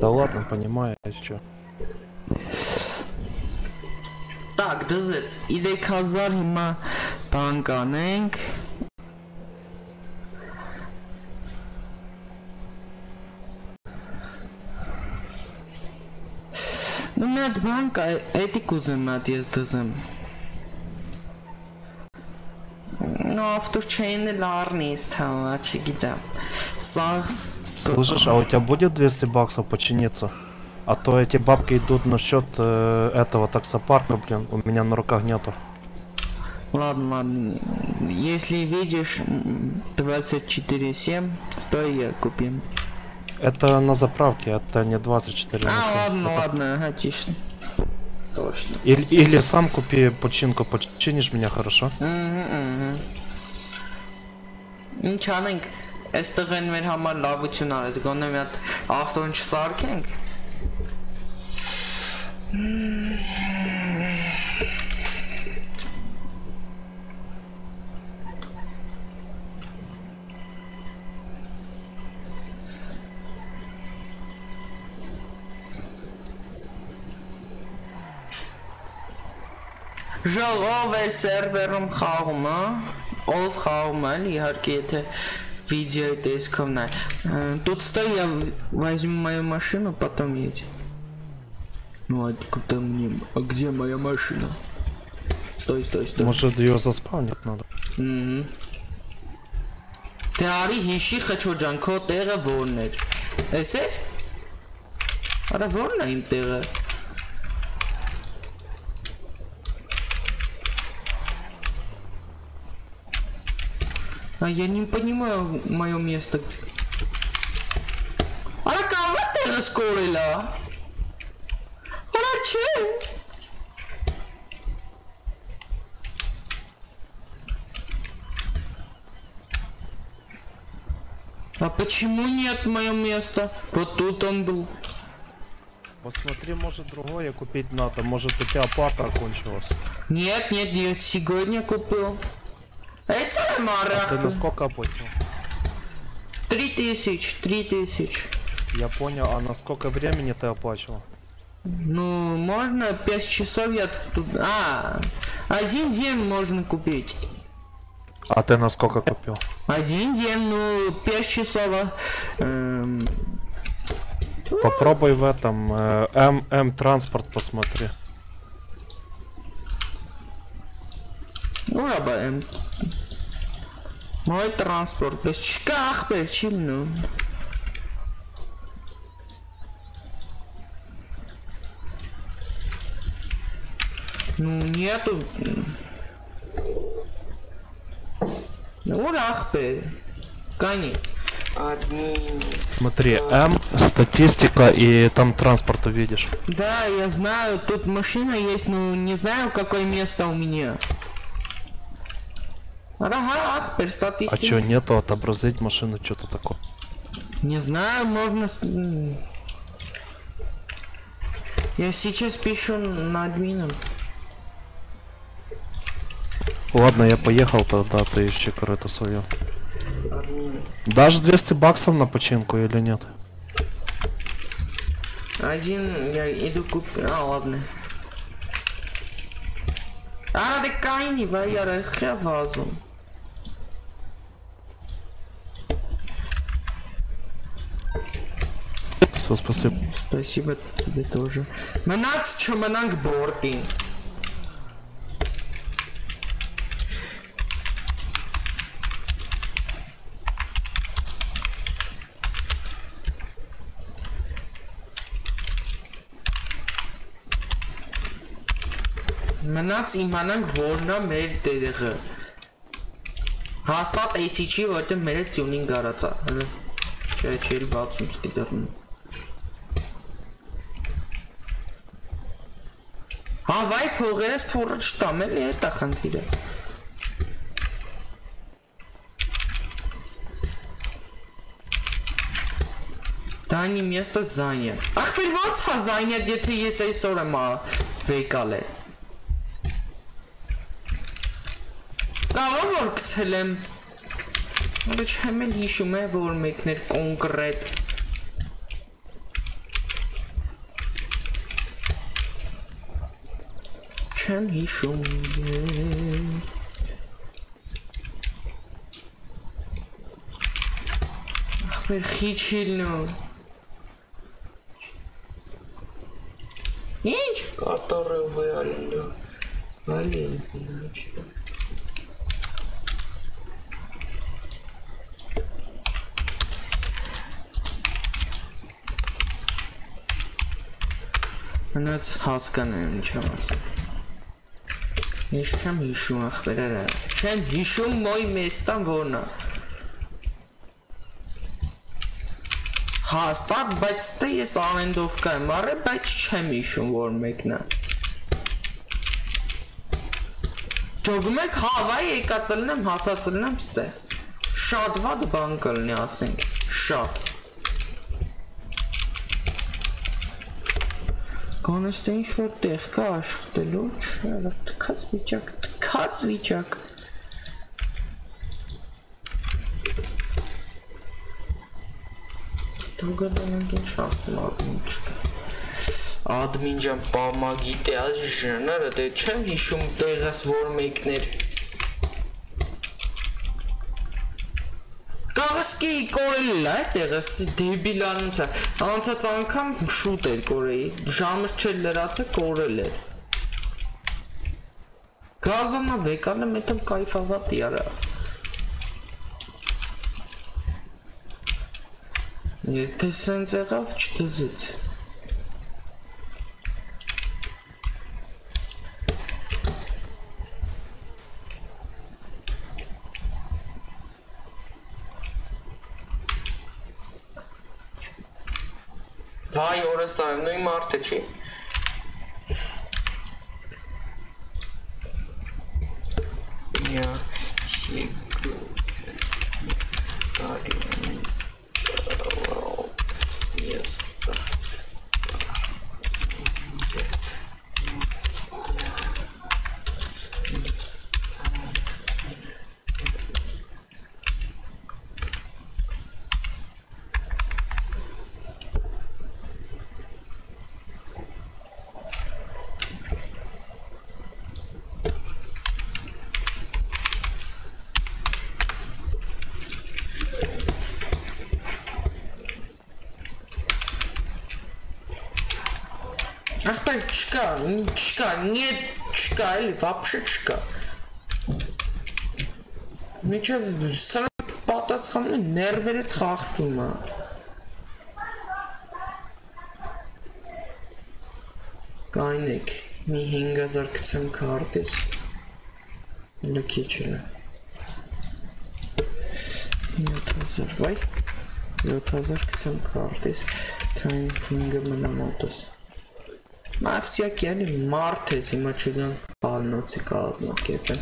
Да ладно, понимаю, чё. Так, դզեց։ Իդեք հազար հիմա բան կանենք։ Ну մի հատ բան կա, էդի կուզեմ մի հատ ես դզեմ։ Ну ավտոչեյնը լարնից թամա, չգիտեմ։ Սա Слышишь, а у тебя будет 200 баксов починиться? А то эти бабки идут на счет э, этого таксопарка, блин, у меня на руках нету. Ладно, ладно. Если видишь м, 24-7, стой я купим. Это на заправке, это не 24 на А, 7. ладно, Это- ладно, ага, точно. Точно. Или, или сам купи починку, починишь меня, хорошо? Ահա, ահա։ Ինչ անենք, այստեղ են մեր համար լավություն արեց, գոնե մի հատ ավտոն չսարքենք։ Ժողով է սերվերում խաղումը, ով խաղում էլ իհարկե եթե видео это исковная. Э, тут стоя, возьму мою машину, потом едем. Ну, откуда мне? А где моя машина? Стой, стой, стой. Может ее заспавнить надо? Մհմ։ Դե արի հիշի խճոջան, քո տեղը որն էր։ Էս էր։ Արա որն է իմ տեղը։ А я не понимаю мое место. Արա կամա տեղը սկորելա։ Молчи! А почему нет мое место? Вот тут он был. Посмотри, может другое купить надо, может у тебя пата окончилась. Нет, нет, я сегодня купил. Эй, а ты на сколько оплатил? Три тысяч, три тысяч. Я понял, а на сколько времени ты оплачивал? Ну, можно 5 часов я тут... А, один день можно купить. А ты на сколько купил? Один день, ну, 5 часов. а, эм, Попробуй в этом э, М, М транспорт посмотри. ну, работаем. Мой транспорт. Без чках, ну. Ну, нету. Ну, рахпе. Кани. Админ. Смотри, М, статистика и там транспорт увидишь. Да, я знаю, тут машина есть, но не знаю, какое место у меня. Рага, ахпер, А статистика. чё, нету отобразить машину, что-то такое? Не знаю, можно... Я сейчас пишу на админом. Ладно, я поехал тогда, ты ищи корыто свое. Дашь 200 баксов на починку или нет? Один я иду купить. А, ладно. А, да кайни, ваяра, хавазу. Все, спасибо. Спасибо тебе тоже. Манац чамананг бординг. հնաց իմանանք որն է մեր տեղը։ Հաստատ էսի չի, որտեղ մեր տյունին գարածա։ Չէ, չի բացում սկիդերն։ Հա վայ փողերս փորը չտամ էլի, էտա խնդիրը։ Դանի մեստը զանյա։ Ախպեր ո՞նց հա զանյա, եթե ես այսօր եմ վեկալ եմ։ Կարող որ գցել եմ։ Որը չեմ էլ հիշում է, որ մեկներ կոնկրետ Չեմ հիշում է։ Ախպեր խիչիլնու։ Ինչ կարտորը վայալնդու։ Վայալնդու։ Մնաց հասկանան ինչ եմ ասում։ Ես չեմ հիշում ախպերերը։ Չեմ հիշում մոյ մեստան որնա։ Հաստատ, բայց դե ես ամենդով կայեմ առե, բայց չեմ հիշում որ մեկն է։ Ճոգում եք հավայ եկածելն եմ, հասածելն եմ ստե։ Շատ վատ բան կլնի ասենք, շատ։ Կանես թե ինչ որ տեղ կա աշխատելու, չէ, թքած վիճակ, թքած վիճակ։ Դուգալանք ինչ ասում ադմին չկա։ Ադմին ջան պամա գիտե ազ ժները, դե չեմ հիշում տեղս որ մեկներ։ Կաղասկի կորելա է տեղս դեբիլանուց է։ Անցած անգամ շուտ էր կորեի, ժամը չէր լրացը կորել էր։ Գազանա վեկանը մետեմ կայֆավատ իարա։ Եթե սենց եղավ չտզեց։ Vai ora saranno i mortaci. Ja, si Yes. չկա, չկա, нет, չկա, էլի вообще չկա։ Միջև սրան պատասխանը ներվերը թախտում է։ Կայնեք, մի 5000 գցեմ քարտից։ Լա քիչ է։ 7000, վայ։ 7000 գցեմ քարտից, թե 5-ը մնա մոտս։ 7000 Մավսյակյանի մարդ ես, հիմա չգան բանոցի կազմակերպեմ։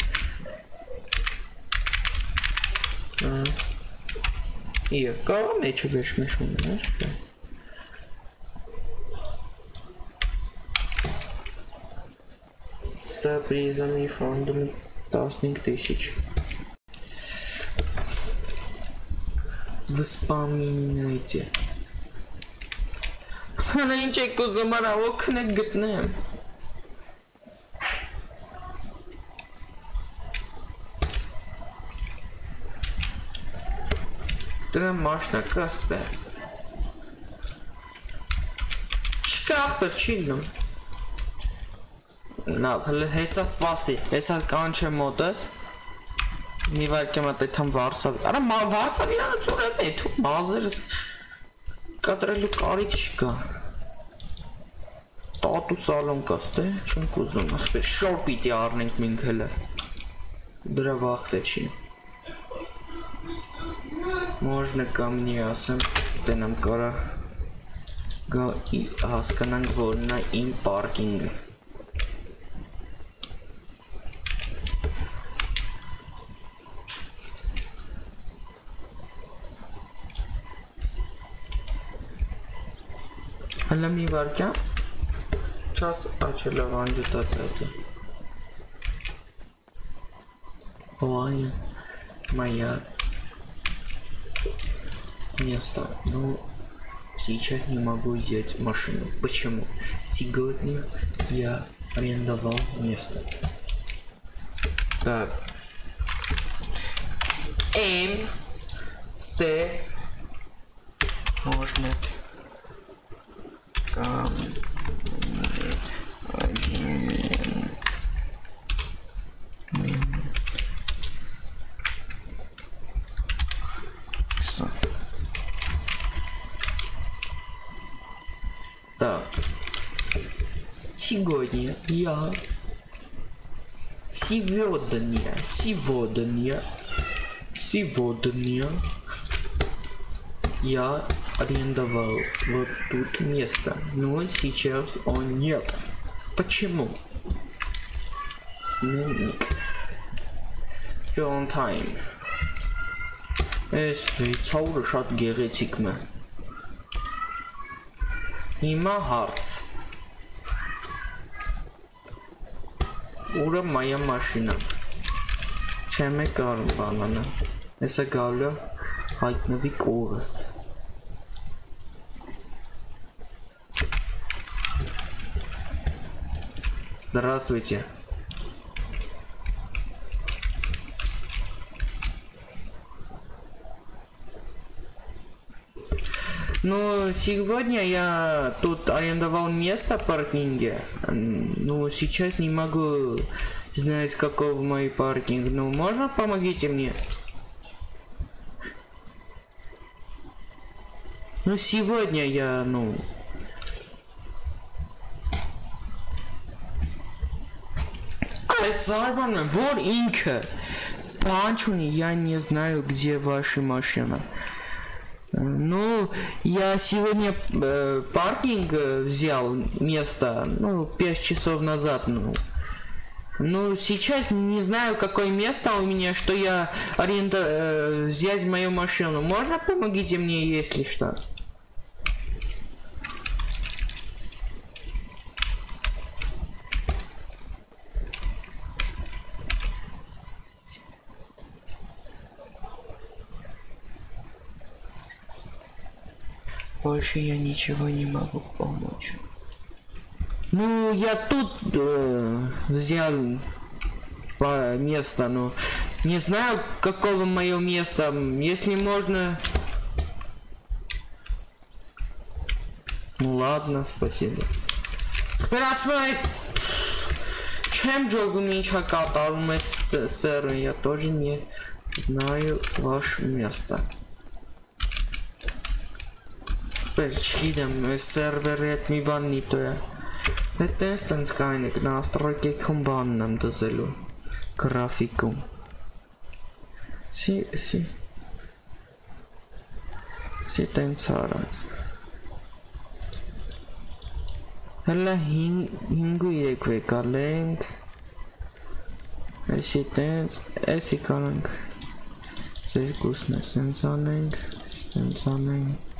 Եվ կարա մեջը վեշմեշ ունենաս, չէ։ Սա պրիզամի ֆոնդում 15000 Вы вспоминайте. Հələ ինչ եք ուզում արա օգնեք գտնեմ։ Դրա մասնակաստ է։ Չկա ախպեր չի լինում։ Նա հələ հեսա սպասի, հեսա կանչե մոտս։ Մի վարկե մատ այդամ Վարսավ։ Արա իրանը ծուրեմ է, դու մազերս կտրելու կարիք չկա ստատուս ալոն կաս, դե, չենք ուզում, ասպես շոր պիտի առնենք մինք հելը, դրա վաղտ է չի, մորժնը կամնի ասեմ, տենամ կարա գա հասկանանք, որ նա իմ պարկինգը, Հլմի վարկյան сейчас accelerăm situația. Плане моя место. Ну, сейчас не могу взять машину. Почему? Сегодня я арендовал место. Так. М. Ст. Можно. Там. Так. Сегодня я сегодня, сегодня, сегодня я арендовал вот тут место, но сейчас он нет. Почему? Сменник. John Time. Այս վեցավորը շատ գեղեցիկ մը։ Հիմա հարց։ Ուրա մայա մաշինա։ Չեմ է կարում բանանը։ Հեսա գալը հայտնվի կողս։ Здравствуйте. Ну, сегодня я тут арендовал место в паркинге. Ну, сейчас не могу знать, каков мой паркинг. Ну, можно помогите мне? Ну, сегодня я, ну... Ай, Зарбан, вор инка. Панчуни, я не знаю, где ваша машина. Ну, я сегодня э, паркинг э, взял место, ну, 5 часов назад, ну. Ну, сейчас не знаю, какое место у меня, что я аренда э, взять мою машину. Можно помогите мне, если что? Больше я ничего не могу помочь. Ну, я тут э, взял место, но не знаю, какого мое место. Если можно... Ну ладно, спасибо. Красной... Чем Джогумича катал мастер, я тоже не знаю ваше место. Վել չգիտեմ, այս սերվերի հետ մի բան նիտո է։ Դե տես տենց կային եք, նա աստրոյկեքում բանն եմ դզելու, գրավիկում։ Սի, սի, սի տենց հարած։ Հելա հինգ ու երեկ վեկալենք, այսի տենց, այսի կանանք, զերկուսն է, սենց անենք, սենց անենք,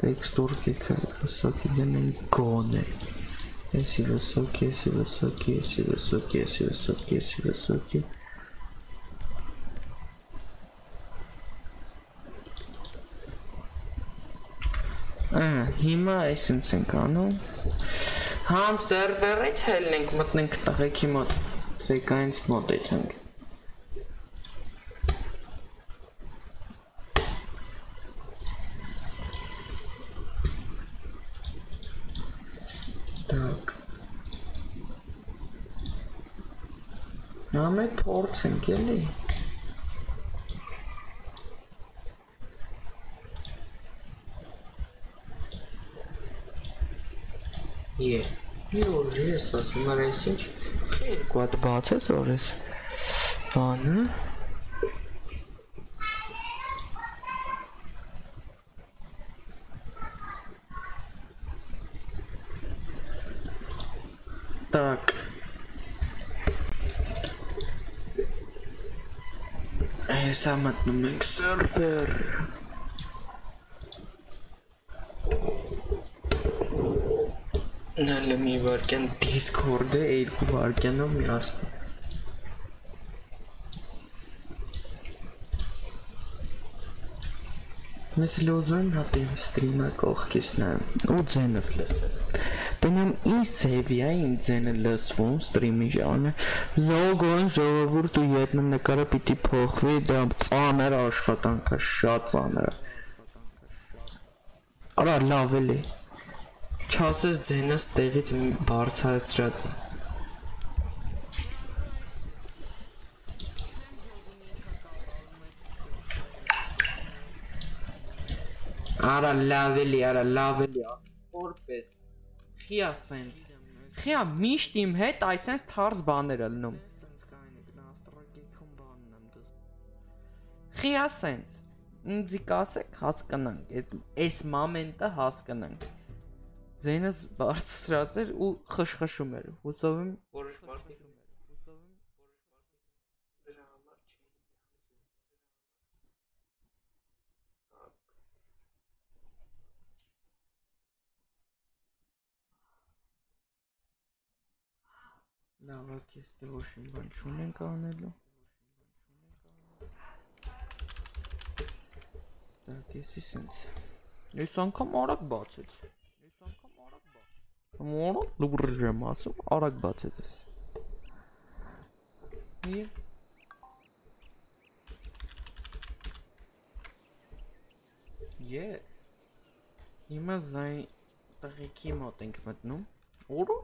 Տեքստուրկիկը վսոկի դնեն գոնե Էսի վսոկի, էսի վսոկի, էսի վսոկի, էսի վսոկի, էսի վսոկի Ահա, հիմա այսինց ենք անում Համ սերվերից հելնենք մտնենք տղեկի մոտ Վեկայինց մոտ եթենք Նա մեկ փորձենք էլի Է, մի օր ես ասում եմ այս ինչ երկու հատ բացես որ ես բանը Հեսա մտնում ենք սերվեր Նալը մի վարկյան Discord-ը երկու վարկյանով միասին Ես լոզում հատեմ ստրիմը կողքից նայեմ ու ձենս լսեմ Տնամ ինձ ձևի է իմ ձենը լսվում ստրիմի ժամանակ Լոգոն ժողովուրդ ու ետնանկարը պիտի փոխվի դա ծանր աշխատանք է շատ ծանր է Արա լավ էլի Չասես ձենս տեղից բարձրացրած է Արա լավ էլի, արա լավ էլի, որպես Խիա սենց Խիա միշտ իմ հետ այսենց թարս բաներ ելնում Խիա սենց Ինձի կասեք հասկանանք, այդ այս մոմենտը հասկանանք Ձենս բարձրացած էր ու խշխշում էր Հուսով եմ որոշ մարդիկ Լավակ է, ստե ոչ մի բան չունենք անելու։ Դակ եսի սենց։ Այս անգամ արագ բացեց։ Այս անգամ արագ բացեց։ Մորոտ լուրջ եմ ասում, արագ բացեց։ Մի Է։ Հիմա զայն տղեկի մոտ ենք մտնում։ Որո՞ւ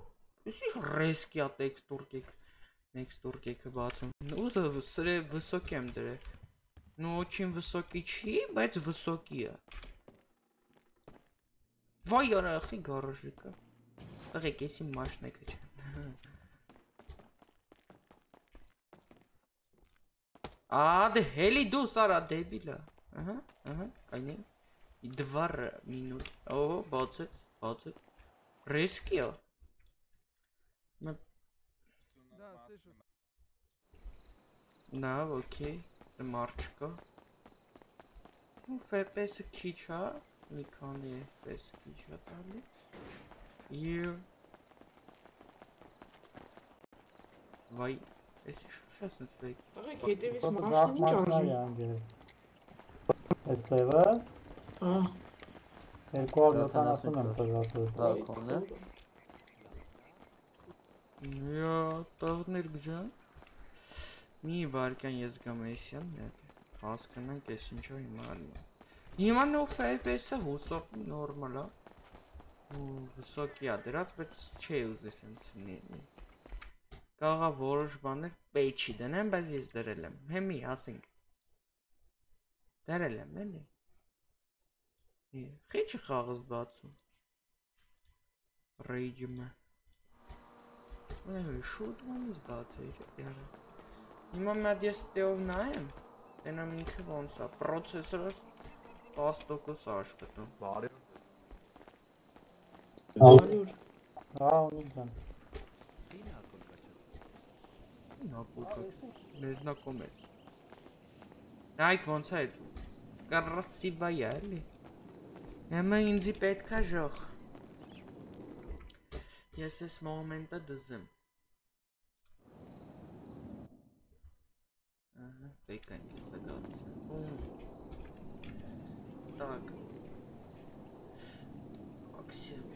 Որո Եսի ռեսկիա տեքստուրկիկ տեքստուրկիկը բացում Ուզը սրե վսոկի եմ դրել Ну очень высокий չի, բայց վսոկի է Վայ արախի գարաժիկը Տղեկ եսի մաշնեկը չէ Ա դե հելի դու սարա դեբիլա Ահա, ահա, կայնեն 2 минут Օհո, բացեց, բացեց Ռեսկի է Լավ, օքեյ, մարչկա Ну, FPS-ը քիչ է, մի քանի FPS քիչ է տալի Եվ Վայ, ես շուշա սենց վեկ Տղեկ, հետևից մաշին ինչ արժի։ Այս լևը Ահ, 270 եմ տղասը։ Տակոն է Յա, տաղներ գջան Մի վարկյան ես գամ էսյան հատ հասկանանք ես ինչա հիմա ալի Հիմա նո FPS-ը հուսով նորմալ է ու վսոկի է դրած, բայց չի ուզես ինձ լինի Կաղա որոշ բաներ պեյջի դնեմ, բայց ես դրել եմ Հեմի, ասենք Դրել եմ, էլի Խիչը խաղыз բացում Rage-ը Ահա շուտ ոնից բացել երը Հիմա մի հատ ես տեով նայեմ Տենամ ինքը ոնց է, պրոցեսորը 10% աշխատում Բարի։ բարյուր։ Հա, ունի բան։ Նա կուկա, մեզնակոմ է Նայք ոնց է այդ Կրասիվայա էլի։ Հիմա ինձի պետքա ժող։ Ես այս մոմենտը դզեմ։ Ահա, վեկան դեսա գալիս է։ Բում։ Так. Максим,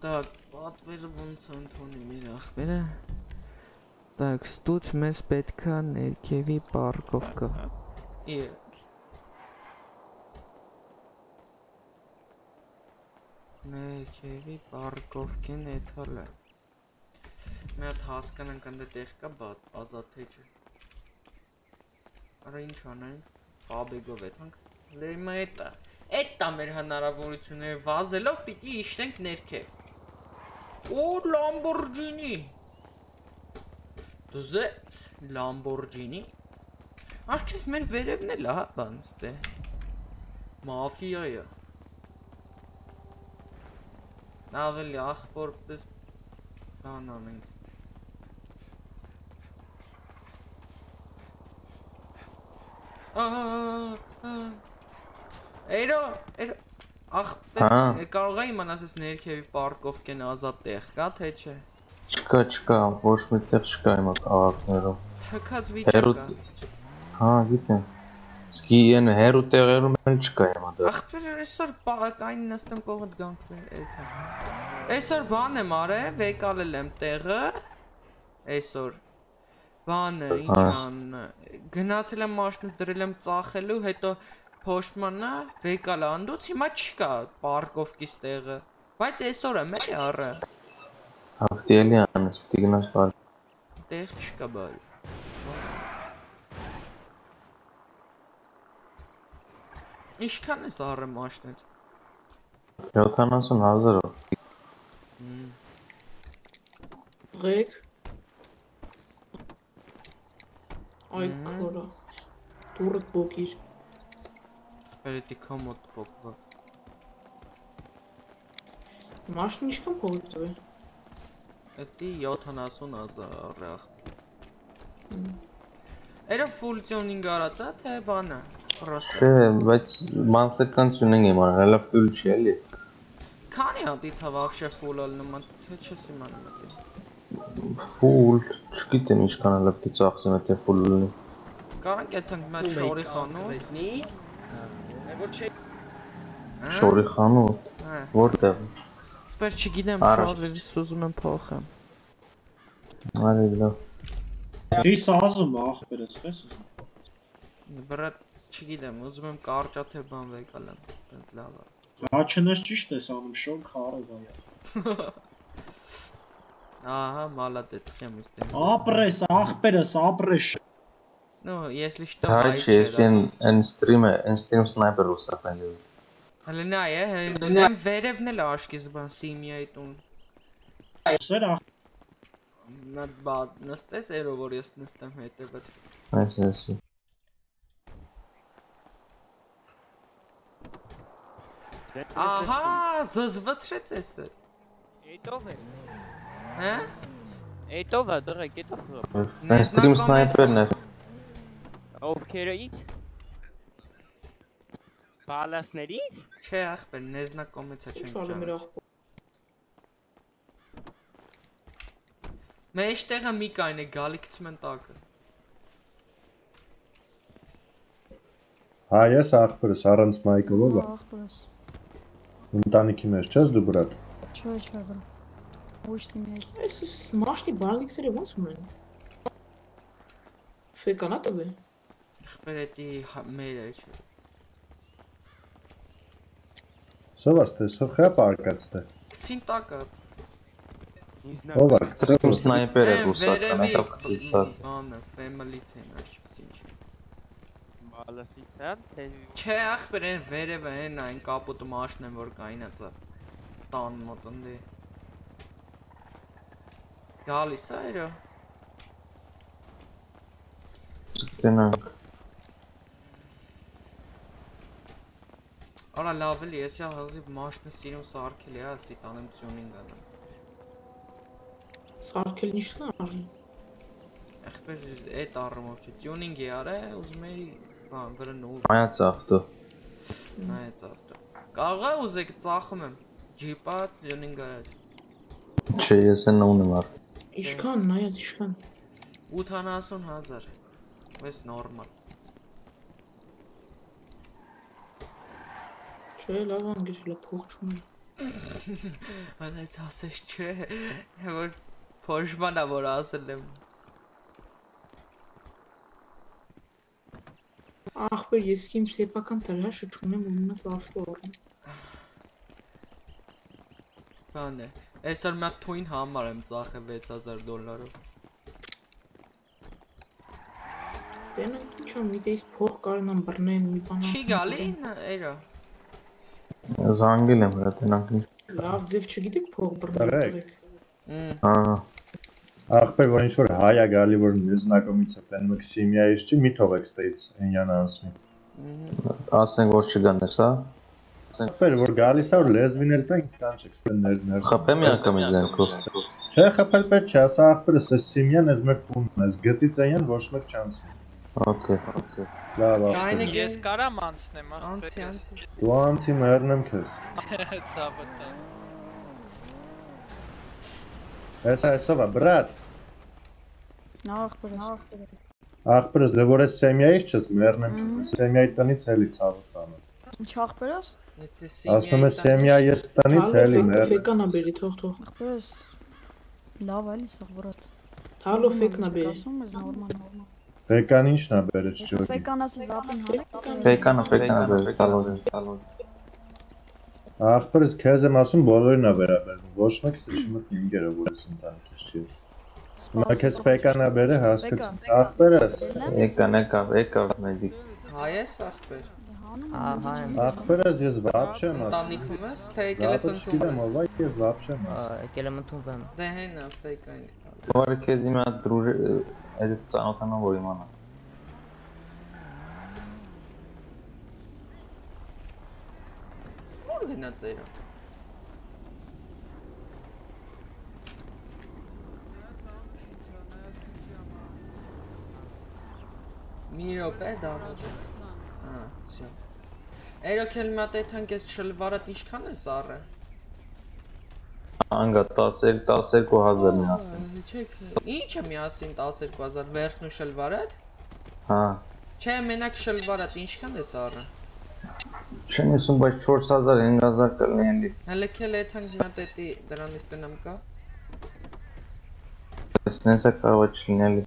Так, պատվերը ոնց ընդունի մեր ախպերը։ Так, ստուց մեզ պետքա ներքևի պարկովկա։ Ie։ Ներքևի պարկովկեն էթալը։ Մի հատ հասկանանք ընդ տեղ կա բա- ազատ չէ։ Արա ինչ անենք։ Բաբեգով եթանք։ Լեմա էտա։ Էտա մեր հնարավորությունները վազելով պիտի իշտենք ներքև։ Օ Լամբորջինի։ Դուզեց Լամբորջինի։ Աշկես մեր վերևն էլ է, հա, բան ստե։ Մաֆիայա։ Ավելի ախպոր պես բան անենք։ Էրո, էրո Հա։ կարող է իմանաս այս ներքևի պարկով կեն ազատ տեղ կա թե չէ։ Չկա, չկա, ոչ մի տեղ չկա հիմա քաղաքներում։ Թքած Հերու վիճակա։ Հա, գիտեմ։ Սկի են հերու տեղերում էլ չկա հիմա դա։ Ախպեր այսօր բակային նստեմ կողդ գանք էթա։ Այսօր բան եմ արել, վեկալել եմ տեղը։ Այսօր բանը ինչ ան գնացել եմ մաշինից դրել եմ ծախելու, հետո փոշմանը վեկալ անդուց հիմա չկա պարկովկից տեղը։ Բայց այսօր եմ էլի առը։ Հավտի էլի անես, պիտի գնաս բար։ Տեղ չկա բայ։ Ինչքան ես առը մաշինից։ 70000-ով։ Ղեկ։ Այ քորա։ Դուրդ բոկիր։ Պետք է կոմոդ փոկվա։ Մաշին ինչքան փող տվե։ Էդի 70000 առախ։ Էրը full tuning արածա թե բանա։ Պրոստը։ Չէ, բայց մանսական tuning եմ արել, հələ full չի էլի։ Քանի հատից հա վախշե full ալնում թե չես իմանում դա։ Full, չգիտեմ ինչքան հələ պիտի ծախսեմ եթե full լինի։ Կարանք այդենք մեծ շորի խանութ։ Հա? Շորի խանութ, որտեղ։ Սպեր չգիտեմ շորից ուզում եմ փոխեմ։ Արի լավ։ Դի սազում ախպերս, պես ուզում։ Բրա չգիտեմ, ուզում եմ կարճա թե բան վեկալեմ։ Տենց լավ է։ Հաչնես ճիշտ ես անում, շոկ խարով այա։ Ահա, մալադեց խեմ իստեմ։ Ապրես, ախպերս, ապրես։ Ну, если что, Հայ այ չի, ես չէ։ են են ստրիմը, են ստրիմ սնայպեր ուսախան ես։ Հələ նայ է, հեն վերևն էլ է աշկիս բան սիմիայի տուն։ Սեր ախ, Նա բա նստես երո որ ես նստեմ հետևդ։ Այս էսի։ Ահա, զզվացրեց էսը։ Էտով է։ Հա? Էտով է, դրեք, էտով խփ։ Են ստրիմ սնայպերն է։ Ովքերից։ Բալասներից։ Չէ, ախպեր, նեզնակոմից է Ինչ չենք արում ճան։ մեր Մեջտեղը մի կայն է գալիքցում են տակը։ Հա, ես ախպերս առանց Մայքլով Ախպերս։ Ընտանիքի մեջ չես դու բրատ։ Չէ, չէ, բրա։ Ոչ թե մեջ։ Էս մաշտի բալիքսերը ոնց ունեն։ Ֆեկանա տվել։ Խմերետի հա- մերը չէ։ Սովաս թե սոխա պարկած թե։ Ցին տակը։ Ով է, սնայպերը ռուսական, այդ կծիստա։ Բանը, family-ից են աշխ են, թե Չէ, ախպեր, այն վերևը են այն կապոտը մաշն են որ կայնած է։ Տան մոտ ընդի։ Գալիս է այրո։ Գնանք։ Արա լավ էլի, ես յա հազիվ մաշնը սիրում սարքել է, ասի տանեմ tuning անեմ։ Սարքել ինչն արժի։ Ախպեր այդ առումով չի, տյունինգ է արա, ուզում էի բան վրնու Այա ծախտո։ նայեց ավտո։ Կաղա ուզեք ծախում եմ։ Ջիպա տյունինգ արած։ Չէ, ես են ունեմ առ։ Ինչքան, նայած ինչքան։ 80000։ Այս նորմալ։ Չէ, լավ անգրել է փող չունի։ Անայց ասես չէ, որ փոշմանա որ ասել եմ։ Ախպեր, ես իմ սեփական տրաշը չունեմ ու մնաց ավտո առնեմ։ Բան է։ Այսօր մի հատ թույն համար եմ ծախել 6000 դոլարով։ Դենա ինչա միտես փող կարողանամ բռնեմ մի բան։ Չի գալի, էրա։ Զանգել եմ հրա տենանք Լավ ձև չգիտեք փող բռնել Ահա։ Ախպեր, որ ինչ-որ հայ է գալի, որ նեզնակոմից է պեն Մաքսիմիայից չի, մի թողեք ստեից Էնյանը անցնի։ Ասենք որ չգան ես, հա։ Ախպեր, որ գալիս է, որ լեզվին էլ տանք, ինձ կանչեք ստեն ներներ։ Խփեմ մի անգամից ձենքով։ Չէ, խփել պետք չէ, ասա ախպերը, ստե Սիմյան ես մեր տունն ես, գծից Էնյան ոչ մեկ չանցնի։ Okay, okay։ Լավ, Կայնը ախպեր։ Ես կարամ անցնեմ, Անցի, ախպեր։ անցի։ Դու անցի մեռնեմ քեզ։ Ցավտա։ Էսա էսով է, բրատ։ Ախպերս դե որ ես Սեմիայից չես մեռնեմ, Սեմիայի տնից էլի ցավը տանը։ Ինչ ես։ Եթե Ասում ես Սեմիա ես տնից էլի Թալո մեռնեմ։ ֆեկանա բերի, թող թող։ ես։ Լավ էլի սա բրոտ։ Թալո ֆեկանա բերի։ Ասում ես նորմալ նորմալ։ Ֆեկան ինչն է բերեց ջոկի։ Ֆեկանասի զապին հանեք։ Ֆեյկանը, ֆեյկանը դե տալով է, տալով։ Ախպերս քեզ եմ ասում բոլորին է վերաբերվում, ոչ մեկ քիչը իմ գերավորից ընդանուր չի։ Հիմա քեզ պեկանա բերը հասկաց։ Ախպերս, եկա, եկա, եկա մեզի։ Հայ ես ախպեր։ Ահա։ Ախպերս ես վաբշե եմ ասում։ Ընտանիքում ես, թե եկել ես ընդունվել։ Գիտեմ, ով է, ես վաբշե եմ ասում։ Եկել եմ ընդունվել։ Դե հենա, ֆեյք այնք։ Որը քեզ հիմա դրուժ այդ ծանոթանա որ իմանա։ Որ գնաց էրա։ Մի րոպե դավոժը։ Ահա, всё։ Էրոք էլ մատ այդքան կես շլվարդ ինչքան է սառը։ Անգա 10 12000 միասին։ Չեք, ի՞նչը միասին 12000 վերքն ու շլվարդ։ Հա։ Չէ, մենակ շլվարդ ինչքան է սառը։ Չեմ ասում, բայց 4000 5000 կլինի էլի։ Հələ քել այդքան մատ էդի դրանից տնամ կա։ Սնենսա կարող է չլինելի։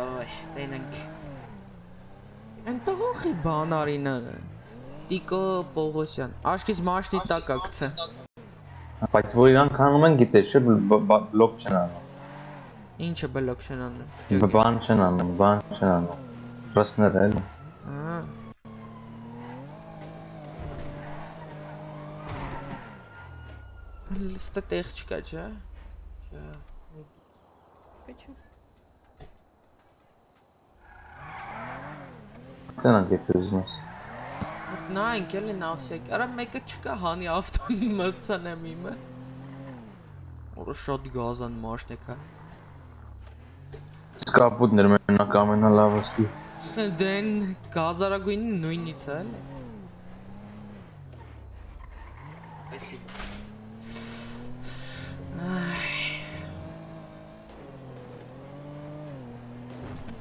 Այ, տենանք։ Անտեղ ախի բանարինը։ Տիկո Պողոսյան։ Աշկից մաշնի տակա գցե։ Բայց որ իրանք անում են գիտես, չէ, բլոկ չեն անում։ Ինչը բլոկ չեն անում։ Բան չեն անում, բան չեն անում։ Ռասներ էլի։ Ահա։ Լստը տեղ չկա, չէ՞։ Չէ։ Քիչ։ Տենանք եթե ուզում ես։ Նա ընկել է նավսյակ։ Արա մեկը չկա հանի ավտոն մտցանեմ իմը։ Որը շատ գազան մաշնեկա։ Սկապուտներ մենակ ամենալավը ստի։ Դեն գազարագույնը նույնից է, էլի։ Այսի։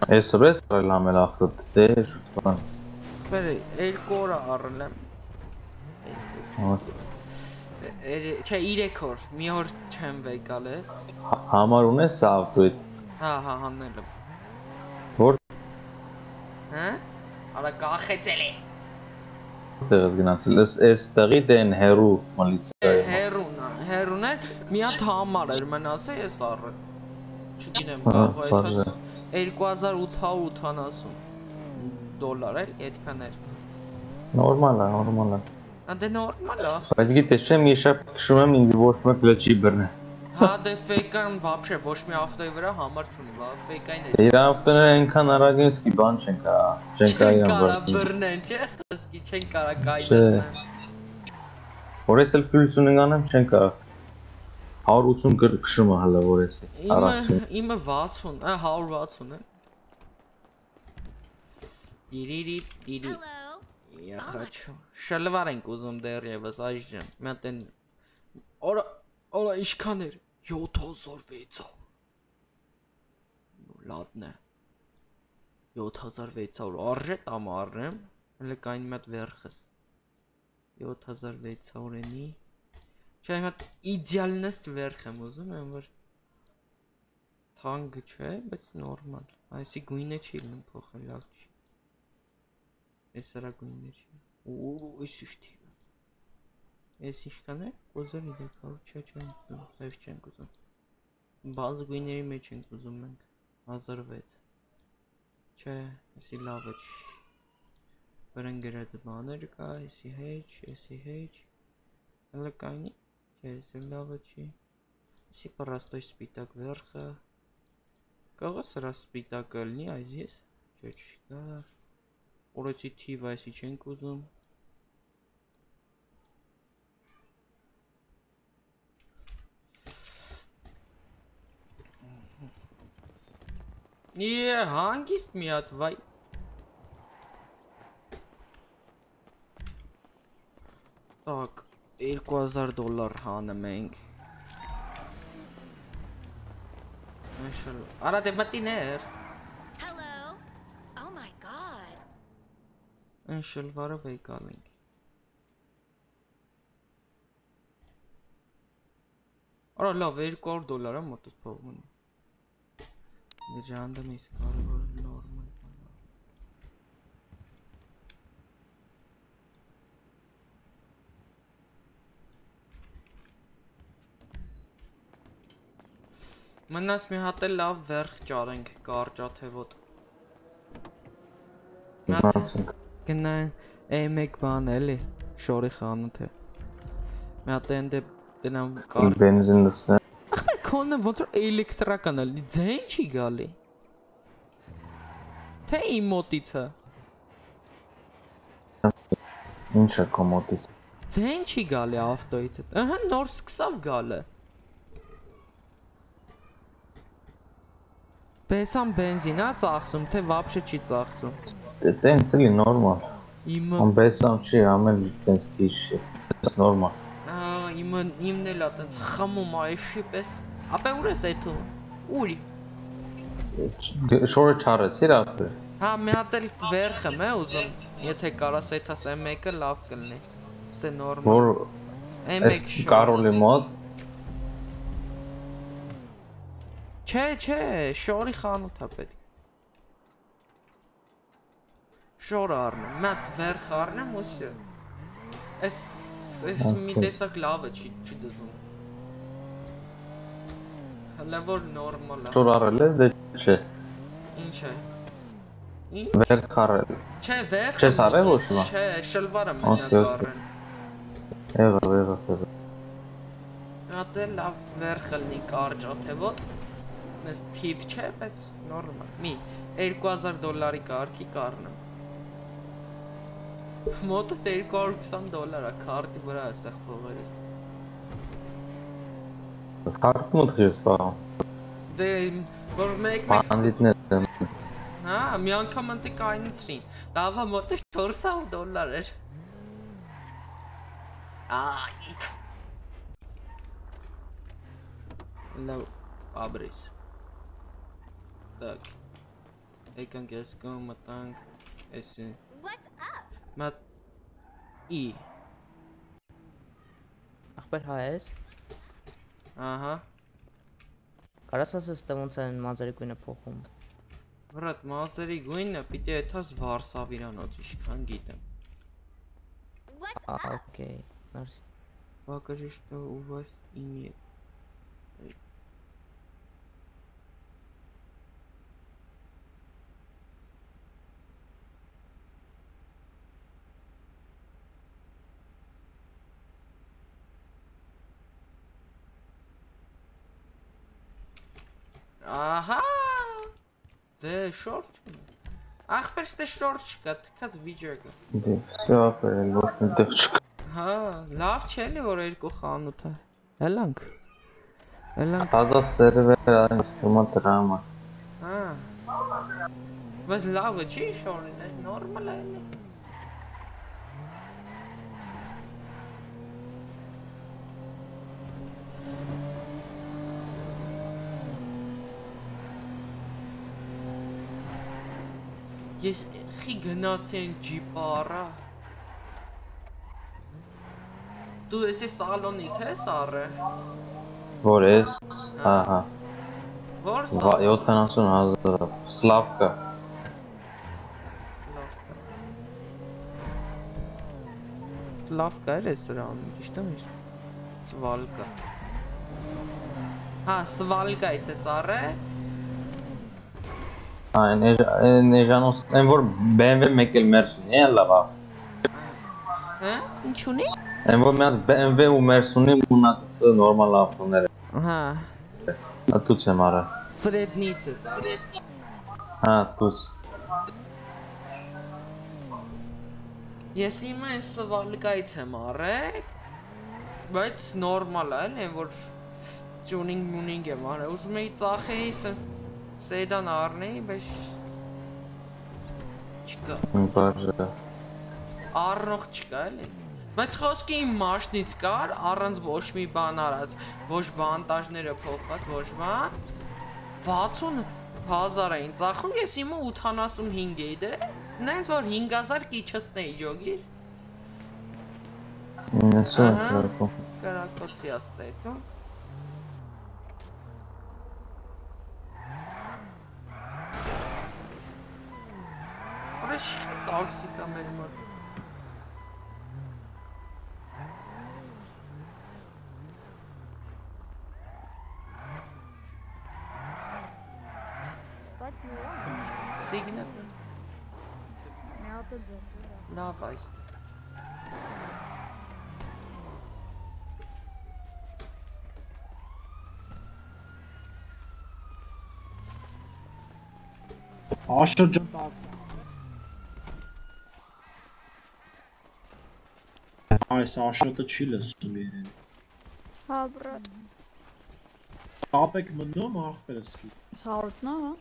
Ես արել ամել ախտը դե շուտ բան։ բեր երկու օր առել եմ։ Հա, Չէ, 3 օր։ Մի օր չեմ վեկալ է։ Համար ունես սա ավտոյի։ Հա, հա, հանել եմ։ Որ Հա? Արա կախեցել է։ տեղս գնացել ես այս տեղի դեն հերու մալիցիայի Հերուն, հերուն է, մի հատ համար էր մնացել, ես առել։ Չգիտեմ, Հա, կարող է բարձր այդ 2880 դոլար էլ այդքան էր։ Նորմալ է, նորմալ է։ Ա դե նորմալ է։ Բայց գիտես, չէ, մի շապ քշում եմ ինձ ոչ մեկ լեչի բռնե։ Հա դե ֆեյկան вообще ոչ մի ավտոյի վրա համար չունի, բա ֆեյկային է։ Իր ավտոները այնքան արագ են, սկի բան չեն կա, չեն կա իրան Կարա վրան։ բռնեն, չէ՞, խսկի չեն կարա Չէ։ կայնեսնեն։ Որ ես էլ ֆյուլս ունենք անեմ, չեն կարող։ 180 գր քշում է հələ որ էսի Իմը 40 իմը 60, ա 160 է։ Դիրիրի դիրի։ Յախաչո։ Շլվար ենք ուզում դեռևս այժմ։ Մի հատ են Օրա օրա ինչքան էր 7600։ Լատնե։ 7600 արժե տամ առնեմ։ Հələ կային մի հատ վերխս։ 7600-ենի։ Չէ, հատ իդեալնես վերխ եմ ուզում, եմ որ թանկ չէ, բայց նորմալ։ Այսի գույնը չի լինում փոխել լավ չի։ Էս արա գույնը չի։ Ու էս ուշտի։ Էս ինչքան է? Կոզեր 300 չէ, չեմ ուզում, սև չենք ուզում։ Բազ գույների մեջ ենք ուզում մենք 1006։ Չէ, էսի լավը չի։ Վրան գրած բաներ կա, էսի հեջ, էսի հեջ։ Հələ կայնի։ Չէ, էսի լավը չի։ Էսի պրաստոյ սպիտակ վերխը։ Կարող է սրա սպիտակը լինի այս ես։ Չէ, չկա։ Օրեցի թիվը այսի չենք एक हज़ार डॉलर हाँ ना महंगी माशाल्लाह अरे ते मती ने यार हेलो ओह माय गॉड माशाल्लाह वारा Ara la ver dolara mı pavunu? Ne canda mı iskar var normal? Մնաս մի հատ էլ լավ վերխ ճարենք կարճաթևոտ։ Գնացինք։ Գնան A1 բան էլի, շորի խանութ է։ Մի հատ են դե դնամ կար։ Բենզին լսնե։ Ախր քոնը ոնց որ էլեկտրական է, ձեն չի գալի։ Թե իմ մոտիցը։ Ինչ է կոմոտից։ Ձեն չի գալի ավտոից։ Ահա նոր սկսավ գալը։ Բեսան բենզին է ծախսում, թե վաբշե չի ծախսում։ դե Տենց էլի նորմալ։ Իմը բեսան չի, ամեն տենց քիչ է։ Դա նորմալ։ Ահա իմը իմն էլ է տենց խմում այշի պես։ Ապա ուր էս այդ ուր։ դե Շորը չարեցիր ապա։ դե։ Հա, մի հատ էլ վերխեմ է ուզում, եթե կարաս այդաս M1-ը լավ կլինի։ Ստե նորմալ։ Որ M1 կարոլի մոտ Չէ, չէ, շորի խանութ է պետք։ Շոր առնեմ, մի հատ վերխ առնեմ ու սյո։ Էս էս մի տեսակ լավը չի չի դզում։ Հələ որ նորմալ է։ շոր արել ես, դե չէ։ Ինչ է։ Ինչ։ Վեր խարել։ Չէ, վերխ։ Չես արել ոչ հիմա։ Չէ, շլվարը մենակ առեն։ Եղավ, եղավ, եղավ։ Հատ էլ լավ վերխ լինի կարճ աթևոտ։ Նես թիվ չէ, բայց նորմալ։ Մի 2000 դոլարի կարգի կառնեմ։ Մոտս 220 դոլար է քարտի վրա է սեղ փողերս։ Քարտմուտ ես բա։ Դե որ մեկ-մեկ Բանձիտներ եմ։ Հա, մի անգամ անցի կայնցրին։ Լավա մոտը 400 դոլար էր։ Այ։ Լավ, աբրիս։ Так. Եկանք ես կողմ մտանք էսի։ What's up? Մատ ի։ Ախպեր հայ ես։ Ահա։ Կարաս ասես թե ոնց են մազերի գույնը փոխում։ Վրատ մազերի գույնը պիտի եթաս Վարսավիրանոց իշքան գիտեմ։ А, окей. Merci. Покажи, что у вас имеет. Ահա։ Դե շորջ ունի։ Ախպերս դե շորջ կա, թքած վիճակը։ Դե վсё ապրել, ոչ մի տեղ չկա։ Հա, լավ չէ՞ լի որ երկու խանութ է։ Հելանք։ Հելանք։ Տազա սերվեր այն ստումա դրամա։ Հա։ Բայց լավը չի շորին, նորմալ է։ Ես խի գնացի են ջիպը առա։ Դու էսի սալոնից ես առը։ Որ էս, ահա։ Որ Վա- 70000 Սլավկա։ Լավ կա էր էս սրան, ճիշտ եմ իր։ Սվալկա։ Հա, սվալկայից ես առը։ Այն էժանոս, այն որ BMW մեկ էլ Mercedes է, լավ։ ա։ Հա, ինչ ունի։ Այն որ մի հատ BMW ու Mercedes մնացած նորմալ ավտոներ Հա, է։ Ատուց եմ արա։ սրեդնից ես առը։ Հա, տուց։ Ես հիմա այս սվալկայից եմ առը, բայց նորմալ է, այն որ tuning muning եմ արել։ Ուզում էի ծախեի, սենց սեդան առնեի, բայց չկա։ Բաժա։ Առնող չկա էլի։ Բայց խոսքը իմ մաշնից կար, առանց ոչ մի բան արած, ոչ բանտաժները փոխած, ոչ բան։ 60 հազար էին ծախում, ես հիմա 85 էի դրել։ Նայած որ 5000 կիչստեի ջոգիր։ Այսա Ահա, լավ։ Կարակոցի Որոշ տոքսիկ է մեր մոտ։ Սիգնալ։ Մի հատ է ձեր։ Լավ այս։ Աշրջան Այս աշոտը չի լսում երևի։ Հա, բրատ։ Կապեք մնում ախպերս կի։ Սարուտնա, հա։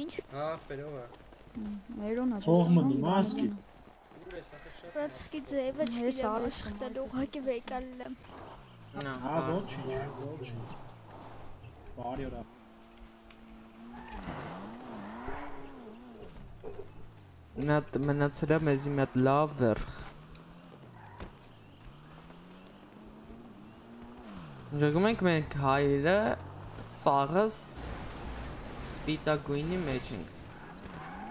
Ինչ։ Հա, բերով է։ Մերոն է։ Թող մնում ասկի։ Բրատ սկի ձևը Ես չգիտեմ արս աշխատել ուղղակի վեկալել եմ։ Հա, ոչինչ, ոչինչ։ Բարի օր։ Նա մնացել է մեզի մի հատ լավ վերխ։ Ժողում ենք մենք հայերը սաղս սպիտակույնի մեջ ենք։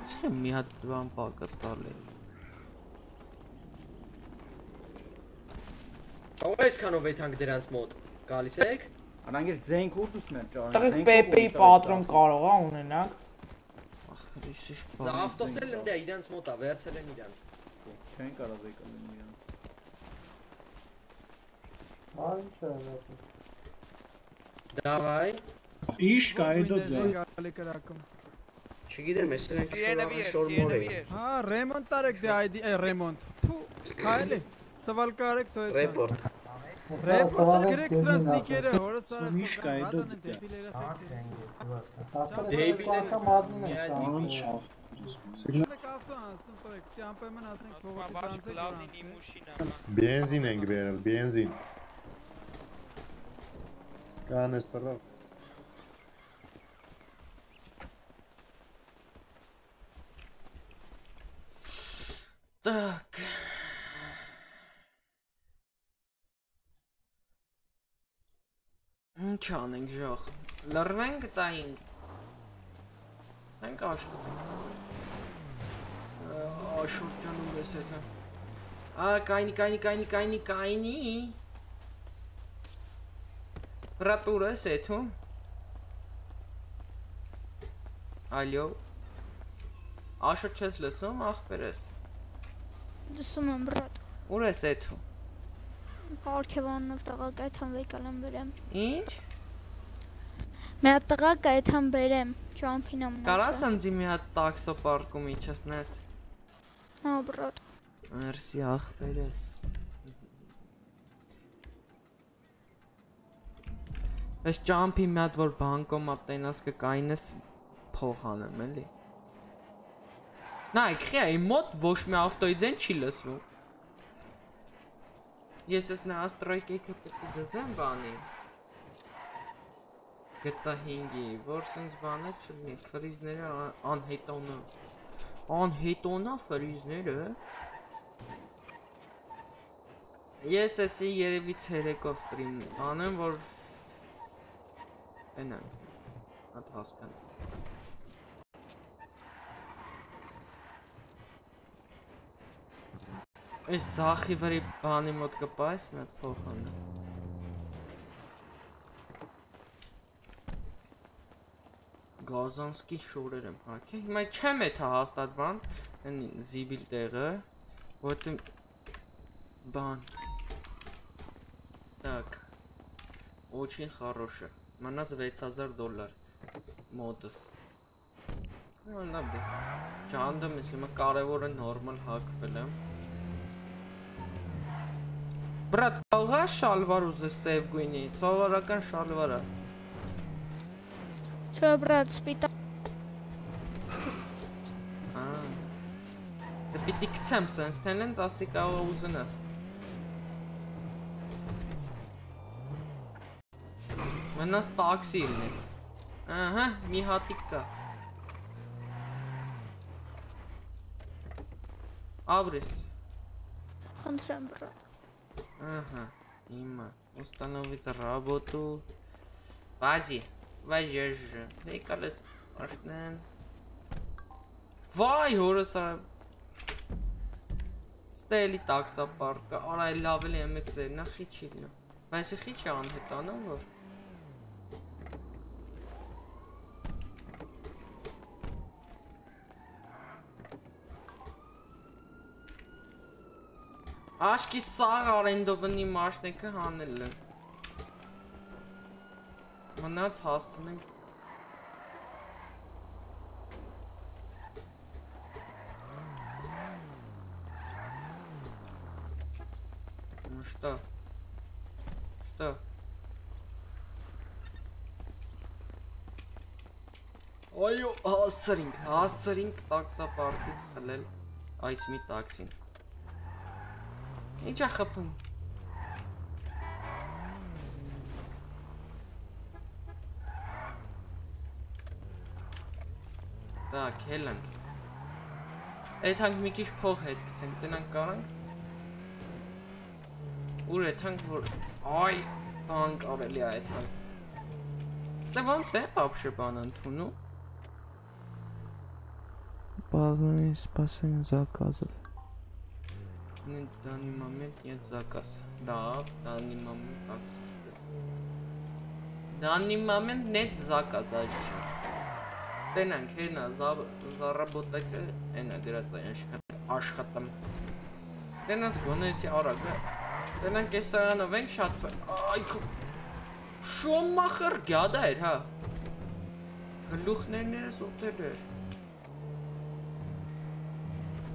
Իսկ մի հատ բան պակաս տալի։ Ո՞վ այսքանով եթանք դրանց մոտ։ Գալիս եք։ Անանգից ձենք ուր դուսն եմ ճարը։ Տղեկ Պեպեի պատրոն կարող է ունենալ։ Ախրիշիշ Դա ավտոսել ընդ է իրանց մոտ է, վերցել են իրանց։ Չեն կարող վեկալեն իրանց։ Անչա լավ։ Դավայ։ Իշ կա էդո ձեր։ Գալի կրակում։ Չգիտեմ, ես նրանք շոր շոր մոր է։ Հա, ռեմոնտ արեք դե ID, այ ռեմոնտ։ Փու, քայլի։ Սվալ կարեք թո։ Ռեպորտ։ Ռեպորտ գրեք դրանց նիկերը, որը սարը։ Իշ կա էդո Մեկ ավտո անցնում տորեք, դե անպայման ասենք փողոցի տանցեք դրանց։ Բենզին ենք բերել, բենզին։ Կանես տռավ։ Так. Ինչ անենք ժող։ Լրվենք ծային։ Մենք աշխատենք։ Աշուրջանում ես հետը։ Ա կայնի կայնի կայնի կայնի կայնի։ Ես էթում։ Ալյո։ Աշոտ չես լսում, ախպեր ես։ Լսում եմ բրատ։ Ուր ես էթում։ Պարքևանով տղակ այդան վեկալեմ բերեմ։ Ինչ։ Մի հատ տղակ այդան բերեմ, ճամփին եմ Կարաս ինձ մի հատ տաքսո պարկում իջացնես։ Հա բրատ։ Մերսի ախպերես։ Այս ճամփի մի հատ որ բանկոմատ տենաս կկայնես փող անեմ էլի։ Նայք, խիա իմ մոտ ոչ մի ավտոյի ձեն չի լսվում։ Ես ես նաստրոյկեքը պետք է դզեմ բանի։ Գտա 5-ի, որ սենց բանը չլինի, ֆրիզները անհետոնը։ Անհետոնա ֆրիզները։ Ես էսի երևի ցերեկով ստրիմ անեմ, որ Գնանք։ Հատ հասկանանք։ Այս ծախի վրի բանի մոտ կպայս մետ փոխանը։ Գազանսկի շորեր եմ հակե, հիմա չեմ է թա հա, հաստատ բան, են զիբիլ տեղը, ոտը բան, տակ, ոչին խարոշը։ Մնաց 6000 դոլար մոտս։ Լավ դե։ Ջանդում ես հիմա կարևորը նորմալ հակվել եմ։ Բրատ, աղա շալվար ուզես սև գույնի, սովորական շալվարա։ Չէ, բրատ, սպիտա։ Ա։ Դե պիտի գցեմ սենց, թենենց ասի կարող ուզենաս։ Մնաս տաքսի լինի։ Ահա, մի հատիկ կա։ Абрис. Խնդրեմ, բրատ։ Ага, има. Установить работу. Вази. Վայժեժ։ Եկալես աշնեն։ Վայ, հորս արա։ Ստելի տաքսա պարկը, արա լավ էլ եմ եկցեր, նա խիչի լինում։ Բայց խիչի անհետանա որ։ Աշկի սաղ արենդովնի մաշնեկը հանել են։ Մնաց հասնենք։ Ну что? Что? Այո, հասցրինք, հասցրինք տաքսապարտից խլել այս մի տաքսին։ Ինչ է խփում։ Так, հելանք։ Այդ հանք մի քիչ փող հետ գցենք, տնանք կարանք։ Ուր այդ հանք որ այ բան կարելի է այդ հանք։ Ստե ոնց է вообще բան ընդունում։ Բազմին սպասեն заказов. На данный момент нет заказа. Да, в данный момент таксиста. В данный момент нет заказа. Տենանք հենա զարաբոտացը հենա գրած է աշխատում։ Տենաս գոնեսի արագը։ Տենանք այս սրանով ենք շատ այ շոմախր գյադա էր հա։ Գլուխներն էր սուտել էր։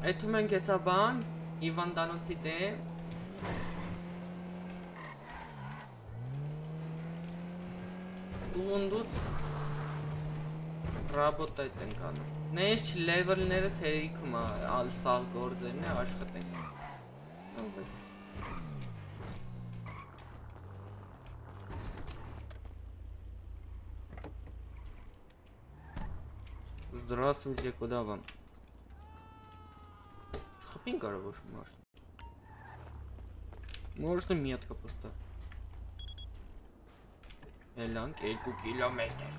Այդում ենք հեսա բան, Իվան Դանոցի դեմ։ Ունդուց Ռաբոտայտ ենք անում։ Նես լևելներս հերիքում է, ալ սաղ գործերն է աշխատենք։ Բայց Здравствуйте, куда вам? Хопин коробуш может. Можно метка поставь. Эланг 2 километр.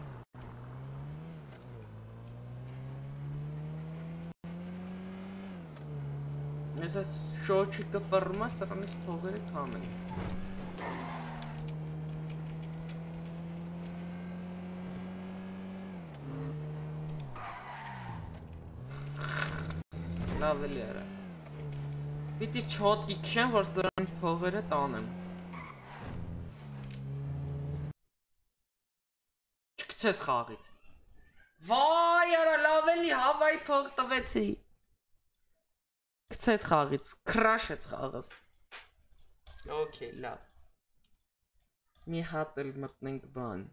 Եսա շոչիկը ֆռմա սրանից փողերը թամեն։ Լավ էլի արա։ Պիտի չոտքի քշեմ, որ սրանից փողերը տանեմ։ Չկցես խաղից։ Վայ, արա լավ էլի հավայ փող տվեցի։ Գցեց խաղից, քրաշեց խաղս։ Okay, լավ։ մի հատ էլ մտնենք բան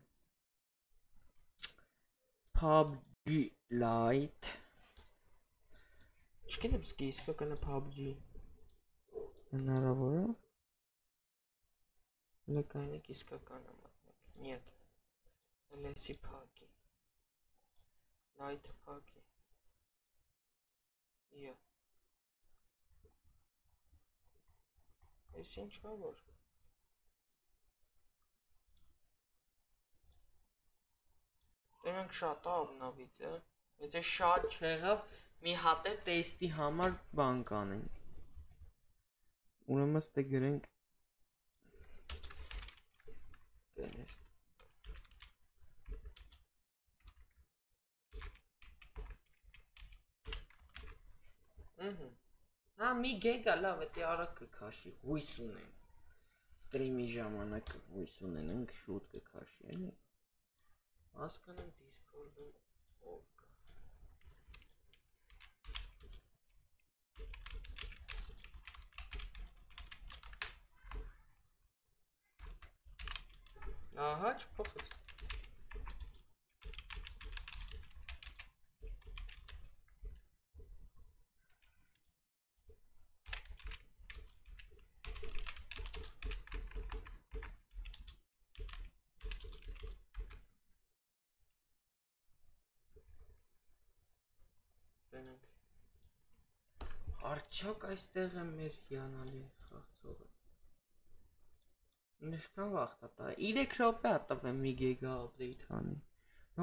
PUBG Lite Չգիտեմ սկի իսկականը PUBG հնարավոր է նկարնիկ իսկականը մտնեք нет լեսի փակի light փակի իա ես ինչ կա որ Դրանք շատ է obnovից է։ Եթե շատ չեղավ, մի հատ է տեստի համար բան կանենք։ Ուրեմն ստե գրենք test Ահա։ Հա մի գեգա լավ է, դե արագ կքաշի, հույս ունեմ։ Ստրիմի ժամանակ հույս ունենանք շուտ կքաշի, էլի։ Հասկանում Discord-ում ով Ահա, չփոխեց։ Արդյոք այստեղ է մեր հիանալի Ինչքան վաղ է տա։ 3 րոպե է տվել մի գիգա update անի։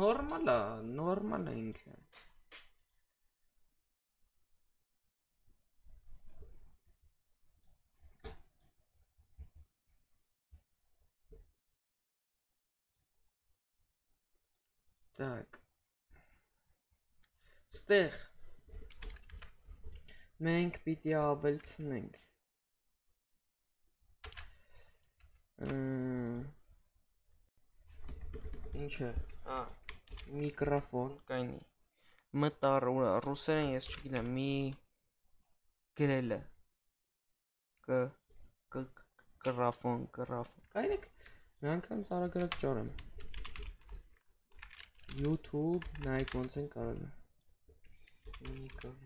Նորմալ է, նորմալ է ինքը։ Так. Ստեղ մենք պիտի ավելցնենք Ինչ է, հա, միկրոֆոն կայնի։ Մտար ռուսերեն ես չգիտեմ, մի գրելը կ կ գրաֆոն, գրաֆոն։ Կայնեք մի անգամ ծարագրակ ճարեմ։ YouTube նայեք ոնց են կարել։ Միկրոֆոն։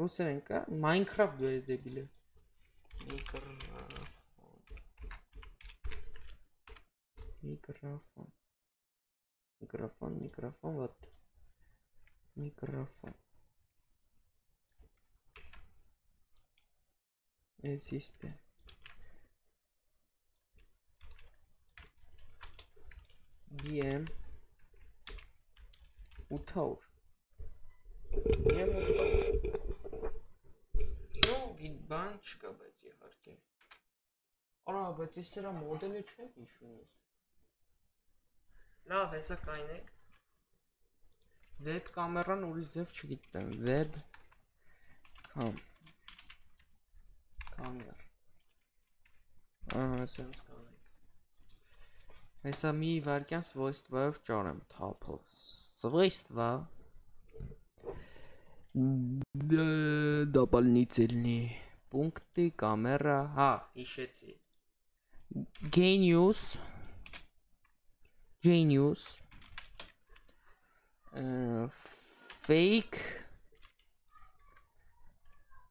Ռուսերեն կա, Minecraft դու դեբիլը։ Микрофон. Микрофон. Микрофон, микрофон, вот. Микрофон. Existe. Bien. Утаур. Bien утаур. Ну, від банчка, бы Արա, բայց ես սրա մոդելը չեմ հիշում ես։ Լավ, հեսա կայնեք։ Վեբ կամերան ուրիշ ձև չգիտեմ, վեբ կամ կամեր։ Ահա, սենց կանեք։ Հեսա մի վարկյան սվոյստվայով ճարեմ թափով։ Սվոյստվա դապալնի ծելնի։ Պունկտի, կամերա, հա, հիշեցի։ Genius. Genius. Uh, fake.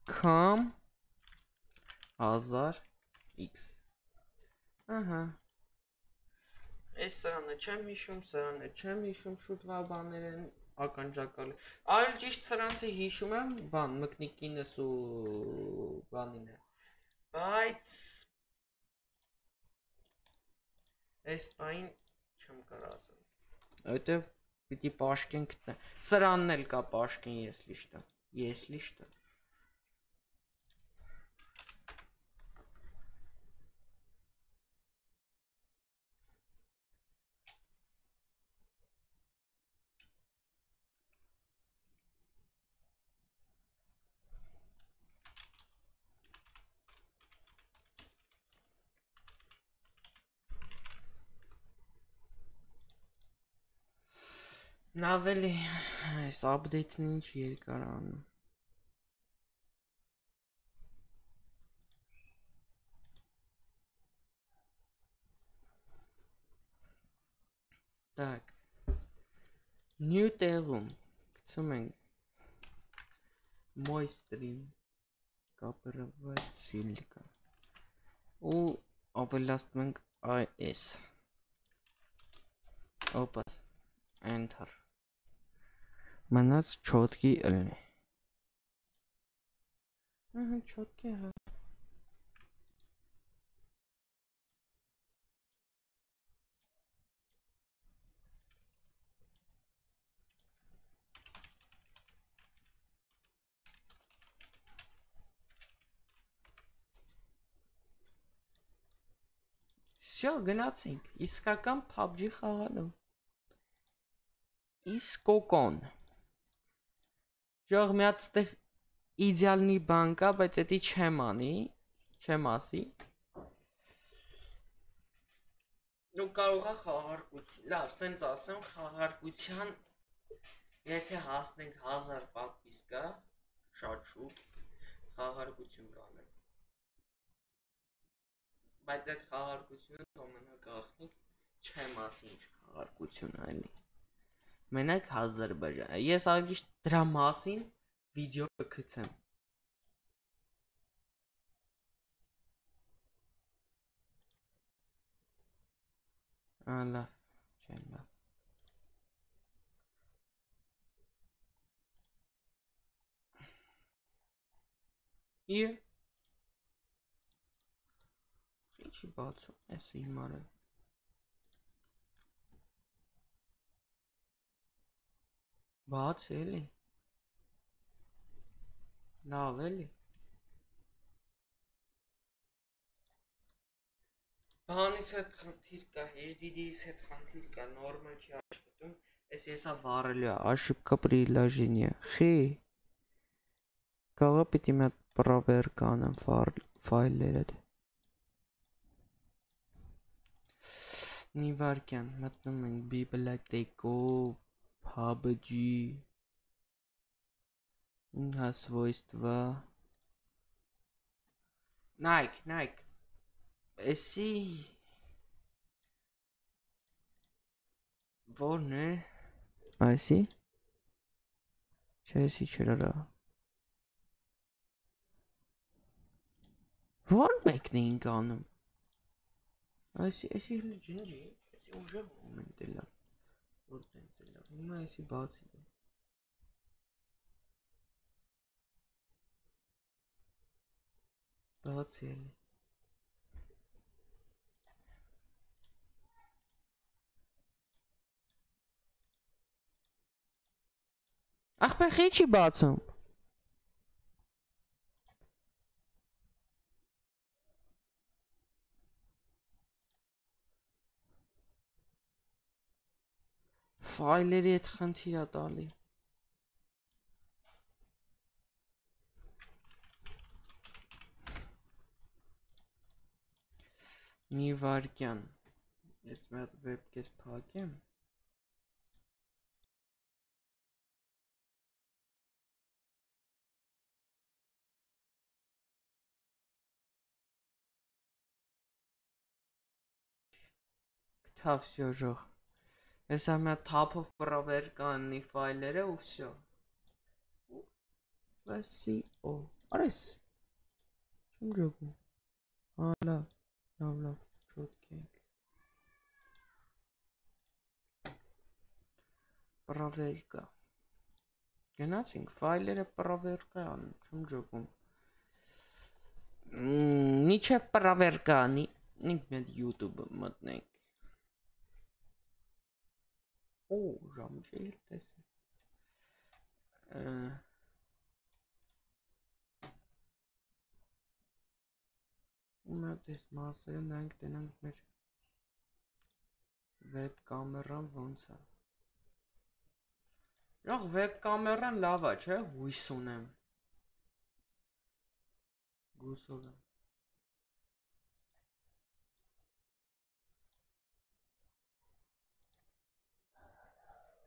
Com 1000 x. Ահա Այս սրանը չեմ հիշում, սրանը չեմ հիշում, շուտ վա բաներ են ականջակալի։ Այլ ճիշտ սրանցը հիշում եմ, բան, մկնիկինս ու բանին է։ Բայց Այս բային չեմ կարող ասեմ։ Որտեւ պիտի պաշկեն գտնեմ։ Սրանն էլ կա պաշկեն, ես լիշտը։ Ես լիշտը։ Ավելի այս update-ն ինչ երկար անում։ Так. New տեղում գցում ենք мой стрим կապրված սիլիկա ու ավելացնում ենք is. Օպաս enter մնաց չոտքի ըլնի ահա չոտքի հա Всё, գնացինք։ Իսկական PUBG խաղալու։ Իսկոկոն։ Ժող մի հատ ստեղ իդեալնի բան կա, բայց էդի չեմ անի, չեմ ասի։ Դու կարող ես խաղարկություն, լավ, սենց ասեմ, խաղարկության եթե հասնենք 1000 պատվիսկա, շատ շուտ խաղարկություն կանենք բայց այդ խաղարկությունը ամենակախնիկ չեմ ասի ինչ խաղարկություն այլի մենակ Ադրբեջան ես ագիշ դրա մասին վիդեո կգցեմ Ա լավ չէ լավ Ie Ինչի բացում ես հիմարը։ Բաց էլի։ Լավ էլի։ Բանից հետ խնդիր կա, HDD-ից հետ խնդիր կա, նորմալ չի աշխատում, ես եսա վարելու է, ошибка приложения, խի։ Կաղա պիտի մի հատ պրավերկ անեմ ֆայլերը դե։ Մի վարքյան մտնում ենք библиотеку PUBG ինհա свойства Nike, Nike Էսի Որն է Այսի Չէ, էսի չրարա Որ մեկն էինք անում Այսի, այսի հլի ջնջի, այսի ուժեղ մոմենտ է լավ, որ տենց է լավ, հիմա այսի բացի է։ Բացի էլի։ Ախպեր խի չի բացում ֆայլերի հետ խնդիր է տալի մի վարքյան ես մի հատ վեբկես փակեմ Tough your jaw. Ես հիմա թափով պրովերկա անի ֆայլերը ու վсё։ FSO։ Արես։ Չեմ ջոկում։ Հա լավ, լավ, լավ, շուտ կենք։ Պրովերկա։ Գնացինք ֆայլերը պրովերկա ան, չեմ ջոկում։ Միչև պրովերկա անի, ինքն է YouTube-ը մտնենք։ Օ, ժամը չէի տեսել։ Ումա դες մասերը նայենք տենանք մեր վեբ կամերան ոնց է։ Յող վեբ կամերան լավ է, չէ՞, հույս ունեմ։ Գուսով եմ։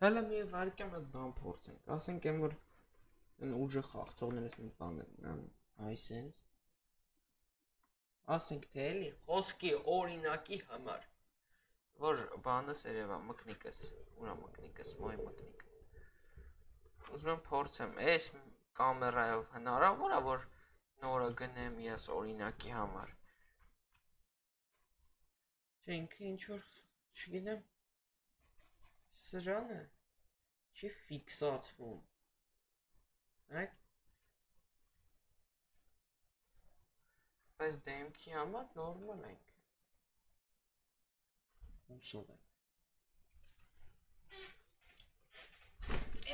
Հələ մի վարկյամ այդ բան փորձենք։ Ասենք եմ որ այն ուժը խաղցողներս մի բան են, այսենց։ Ասենք թե էլի խոսքի օրինակի համար Որ բանս երևա մկնիկս, ուրա մկնիկս, մոյ մկնիկ։ Ուզում եմ փորձեմ, այս կամերայով հնարավոր է որ նորը գնեմ ես օրինակի համար։ Չէ ինքը ինչ որ չգիտեմ սրանը չի ֆիքսացվում։ Այդ Բայց դեմքի համար նորմալ ինքը։ Ուսով է։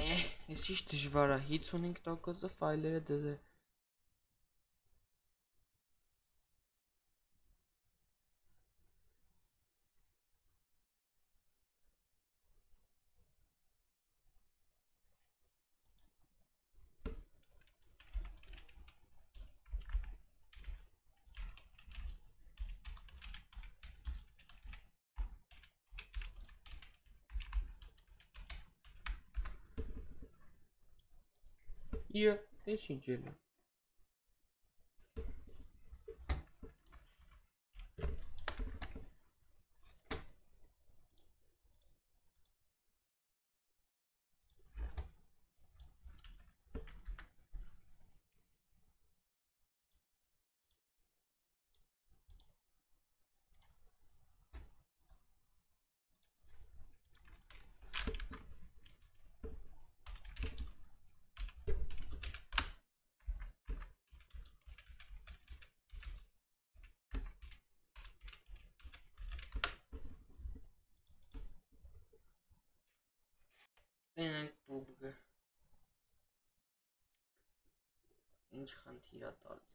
Էհ, ես ինչ դժվար է 55%-ը ֆայլերը դեզ է։ Իա, Ինչ խնդիր է տալիս։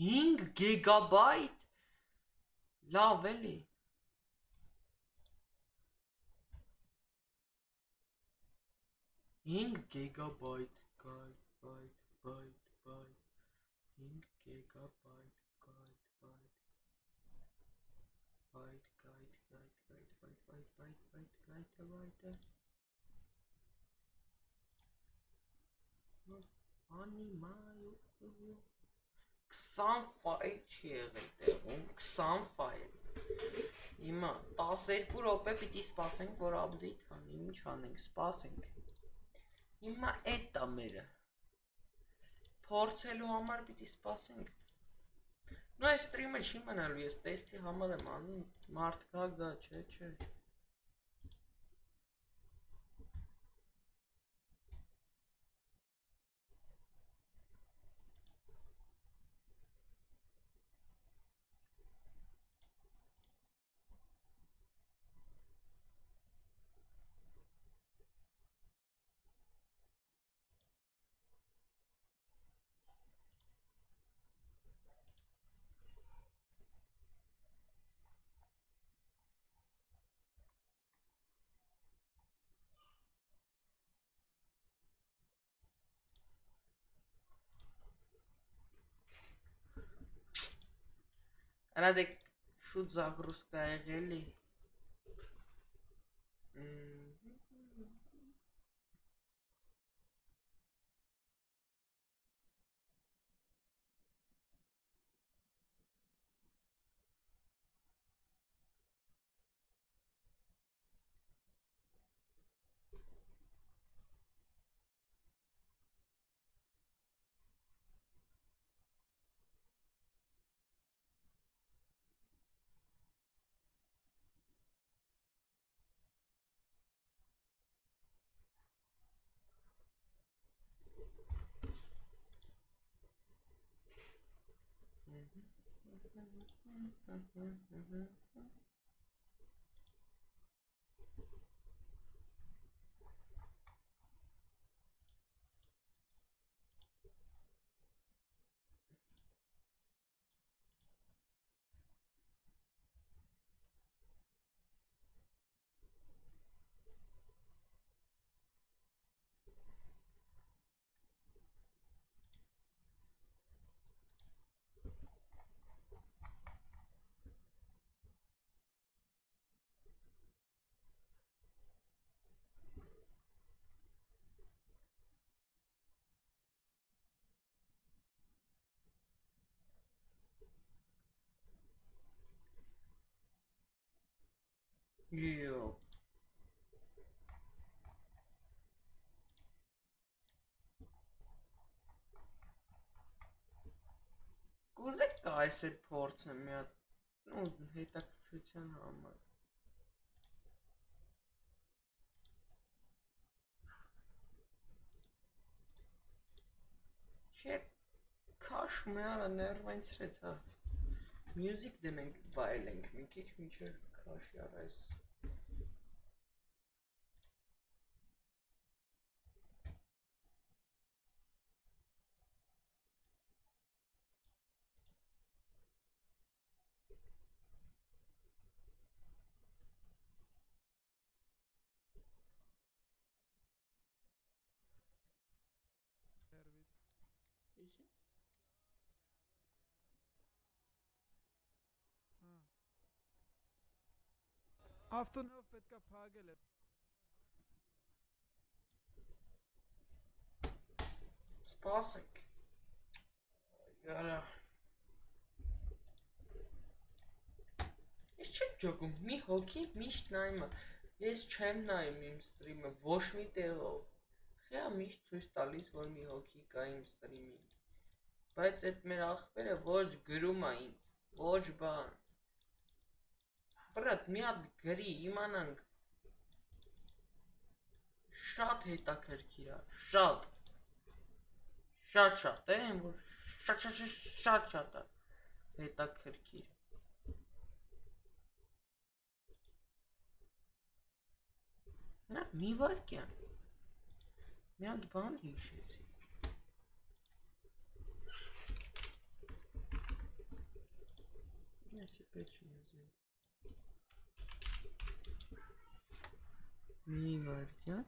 5 գիգաբայթ։ Լավ էլի։ Հինգ գիգաբայթ, գայթ, բայթ, բայթ, բայթ, 5 գիգաբայթ, գայթ, բայթ, բայթ, գայթ, գայթ, գայթ, բայթ, բայթ, բայթ, բայթ, գայթ, բայթը Անիմայո 20 ֆայլ չի եղել տեղում, 20 ֆայլ։ Հիմա 12 րոպե պիտի սպասենք, որ update անի, ինչ անենք, սպասենք։ Հիմա էդ է մերը։ Փորձելու համար պիտի սպասենք։ Նո այս ստրիմը չի մնալու, ես տեստի համար եմ անում, մարդ գա գա, չէ, չէ։ Արա դե շուտ զագրուսկա եղելի։ 嗯哼，嗯哼，嗯哼，嗯。Յո։ Կուզեք կա այսօր փորձը մի հատ ու հետաքրքրության համար։ Չէ, քաշ մյարը ներվայցրեց, հա։ Music դնենք, վայելենք մի քիչ մինչև քաշի առայս։ Ավտոնով պետքա փակել է։ Սպասեք։ Յարա։ Ես չեմ ճոգում, մի հոգի միշտ նայում է։ Ես չեմ նայում իմ ստրիմը ոչ մի տեղով։ Խիա միշտ ցույց տալիս, որ մի հոգի կա իմ ստրիմին։ Բայց այդ մեր ախպերը ոչ գրում է ինձ, ոչ բան։ Բրատ, մի հատ գրի, իմանանք։ Շատ հետաքրքիր է, շատ։ Շատ շատ, է, որ շատ շատ շատ շատ է հետաքրքիր։ Նա մի վարքյան։ Մի հատ բան հիշեցի։ Ես պետք չի ասեմ։ Մի վարքյան։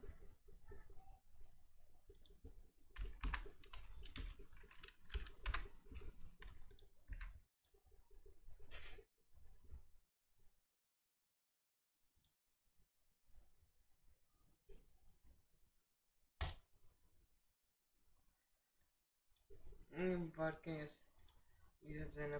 Իմ վարկեն ես իր ձենը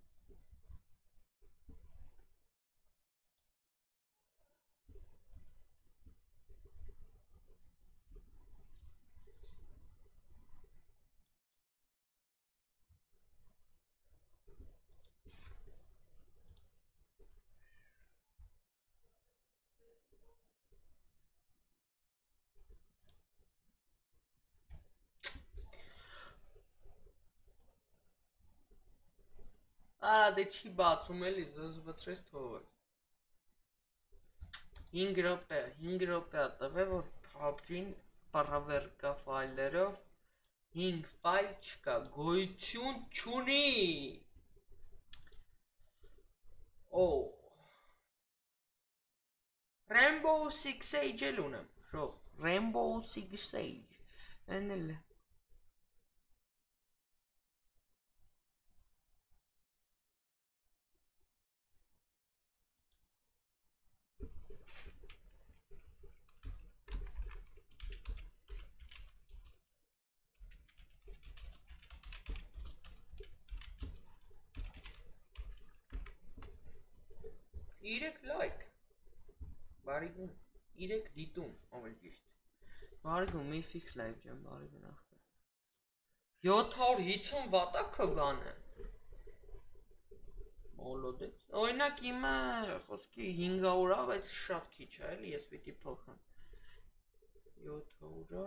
Արա դե չի բացում էլի զզվցրես թողեց 5 րոպե 5 րոպե ա տվել որ PUBG-ին պարավերկա ֆայլերով 5 ֆայլ չկա գոյություն չունի Օ Rainbow Six Siege էլ ունեմ շող Rainbow Six Siege այն էլ է Իրեք լայք։ Բարի գուն։ Իրեք դիտում, ավելի ճիշտ։ Բարի գուն, մի ֆիքս լայվ ջան, բարի գուն ախպեր։ 750 վատա քո գանը։ Մոլոդեց։ Օրինակ իմը խոսքի 500 ա, բայց շատ քիչ է, էլի ես պիտի փոխեմ։ 700-ը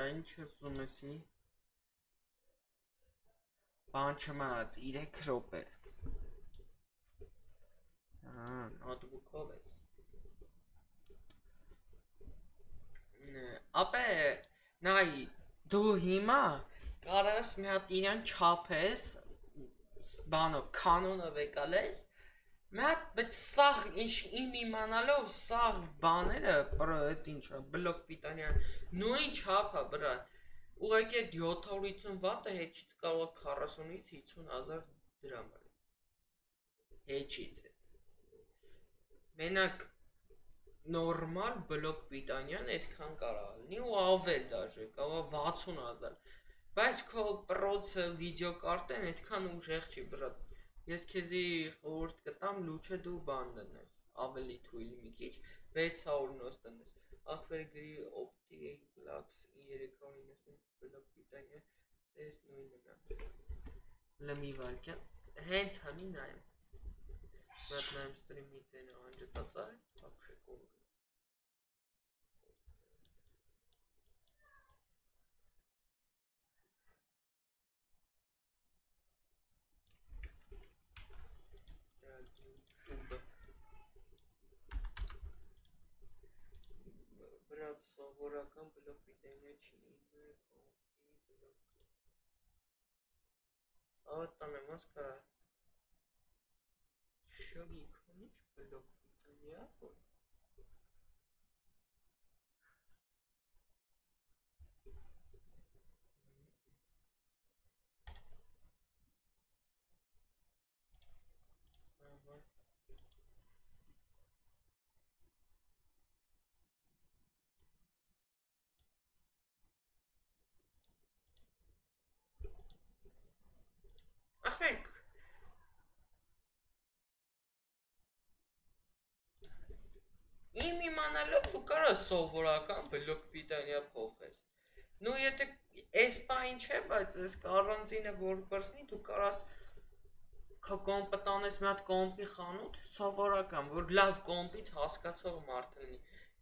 Ինչ ուզում եսի։ Բան չմնաց 3 րոպե։ Հա, նոթբուքով ես։ Ապե նայ դու հիմա կարաս մի հատ իրան չափես բանով կանոնով եկալես Հատ բայց սաղ ինչ իմ իմանալով սաղ բաները բրո այդ ինչա բլոկ պիտանյան նույն չափա բրա ուղղակի այդ 750 վատը հեչից կարող 40-ից 50000 դրամ է հեչից մենակ նորմալ բլոկ պիտանյան այդքան կարող լինի ու ավել դաժե կարող 60000 բայց քո պրոցը վիդեոկարտեն այդքան ուժեղ չի բրա Ես քեզի խորհուրդ կտամ լուչը դու բան դնես, ավելի թույլ մի քիչ 600 նոց դնես։ Ախպեր գրի Optix 390 բլոկ պիտանյա, դες նույնն է։ Լմի վարկյա, հենց համի նայեմ։ Մատ նայեմ ստրիմի ձենը անջտած սովորական բլոկ պիտենյա չի իմը կոմպի բլոկ Ավտանեմ ասկա շոգի քոնիչ բլոկ պիտենյա որ Ահա Ախպենք Իմ իմանալով դու կարաս սովորական բլոկ պիտանյա փոխես։ Ну եթե այս բան չէ, բայց այս առանձինը որ բրսնի դու կարաս քո կոմպը տանես մի հատ կոմպի խանութ, սովորական, որ լավ կոմպից հասկացող մարդ լինի։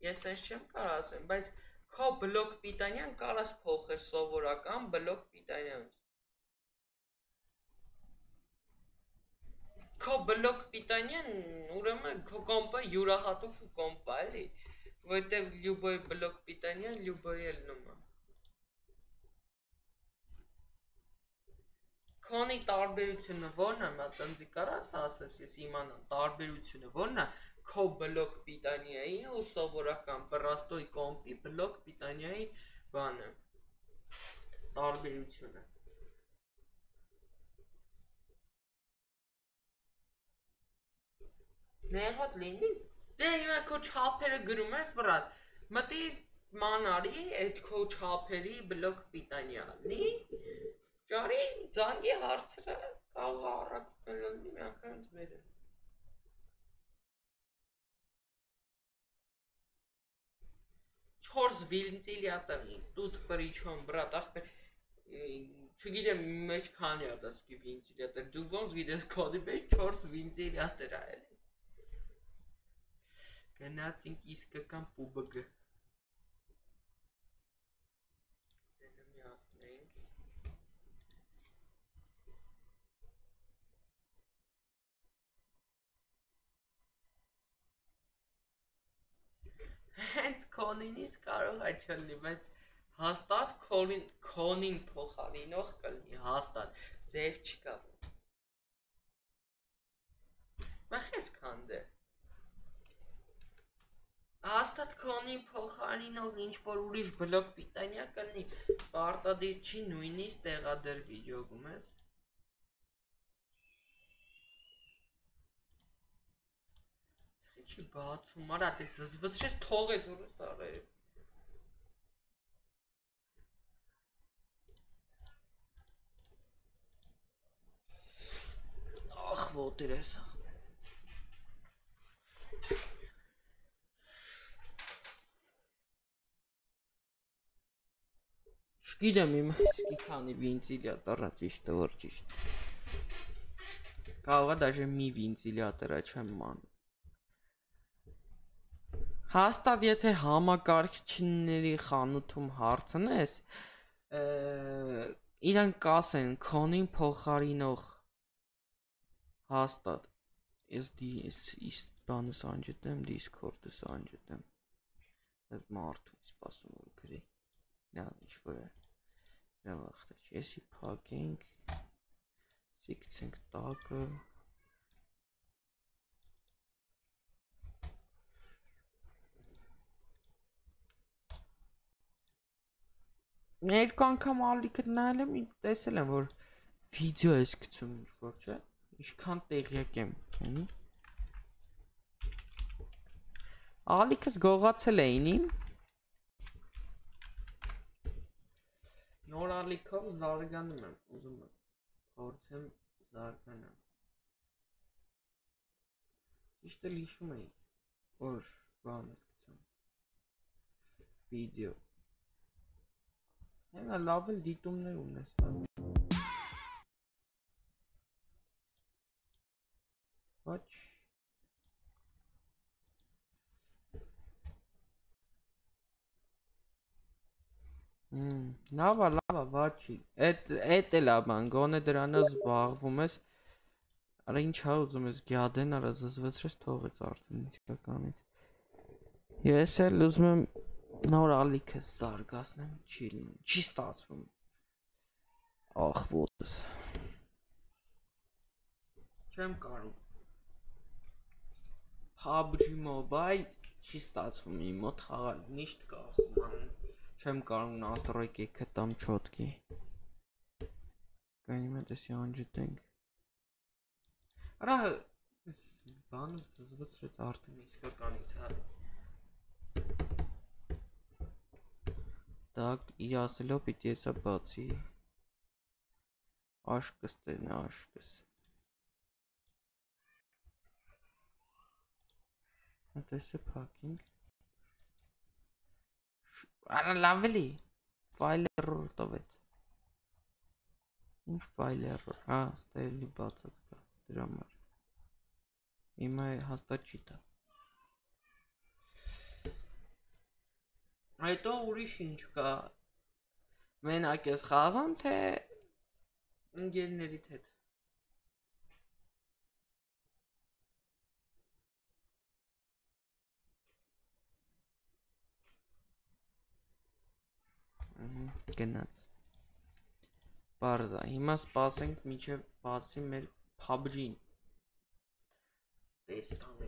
Ես այս չեմ կարող ասեմ, բայց քո բլոկ պիտանյան կարաս փոխես սովորական բլոկ պիտանյանից։ Քո բլոկ պիտանյան, ուրեմն քո կոմպը յուրահատուկ կոմպ է, էլի, որտեվ լյուբոյ բլոկ պիտանյան լյուբոյ էլ նոմա։ Քոնի տարբերությունը ո՞րն է, մա տանձի կարաս ասես, ես իմանամ, տարբերությունը ո՞րն է քո բլոկ պիտանյայի ու սովորական բրաստոյ կոմպի բլոկ պիտանյայի բանը։ Տարբերությունը։ Մեղոտ լինի։ Դե հիմա քո չափերը գրում ես, բրատ։ Մտի ման արի այդ քո չափերի բլոկ պիտանյալնի ճարի զանգի հարցրը կարող է առակ լինի մի անգամ ինձ բերել չորս վինտիլյատորի тут причем брат ախպեր չգիտեմ մեջ քանի է դասկի վինտիլյատոր դու ոնց գիտես կոդի մեջ 4 վինտիլյատոր է էլի գնացինք իսկական պուբգ դենը միացնենք Հենց քոնինից կարող է չլինի, բայց հաստատ քոնին քոնին փոխարինող կլինի, հաստատ ձև չկա։ Մախես քանդե։ Հաստատ քոնին փոխարինող ինչ որ ուրիշ բլոկ պիտանյա կլինի, պարտադիր չի նույնիսկ տեղադրվի յոգում ես։ Չի բացում, արա տես զվսրես թողեց ուրս արե։ Ախ, ոտեր ես։ Չգիտեմ իմ իսկի քանի վինտիլյատորա ճիշտ է որ ճիշտ։ Կարող է դաժե մի վինտիլյատորա չեմ մանում։ Հաստատ եթե համակարգիչների խանութում հարցնես, իրանք կասեն քոնին փոխարինող հաստատ ես դիս իս բանը սանջտեմ Discord-ը սանջտեմ այդ մարդու սպասում որ գրի նա ինչ որ է դրա վախտը էսի փակենք սիկցենք տակը Երկու անգամ ալիքը նայել եմ, տեսել եմ, որ վիդեո ես գցում ինչ-որ, չէ՞։ Ինչքան տեղյակ եմ, հնի։ Ալիքս գողացել էինի։ Նոր ալիքով զարգանում եմ, ուզում եմ փորձեմ զարգանալ։ Ճիշտ է հիշում էի, որ բան ես գցում։ Վիդեո Հենա լավ էլ դիտումներ ունես, հա։ Ոչ։ լավա, լավա, վաչի։ Այդ այդ էլ է բան, գոնե դրանով զբաղվում ես։ Արա ինչ ա ուզում ես գյադեն արա զզվեցրես թողեց արդեն իսկականից։ Ես էլ ուզում եմ նոր ալիքը զարգացնեմ, չի լինի, չի ստացվում։ Ախ ոտս։ Չեմ կարող։ PUBG Mobile չի ստացվում իմ մոտ խաղալ, միշտ կախում Չեմ կարող настройки կտամ չոտքի։ Կանիմա տեսի անջտենք։ Արա բանը զզվեցրեց արդեն իսկականից, հա։ Так, իր ասելով պիտի հեսա բացի։ Աշկս տենա աշկս։ Տեսը փակինք։ Արա լավ էլի։ Ֆայլ էրոր տվեց։ Ինչ ֆայլ էրոր։ Հա, ստելի բացած կա դրա համար։ Հիմա հաստատ չի տա։ Հետո ուրիշ ինչ կա։ Մենակ ես խաղամ, թե ընկերներիդ հետ։ Գնաց։ Բարզա, հիմա սպասենք միջև բացի մեր PUBG-ին։ ոտքերը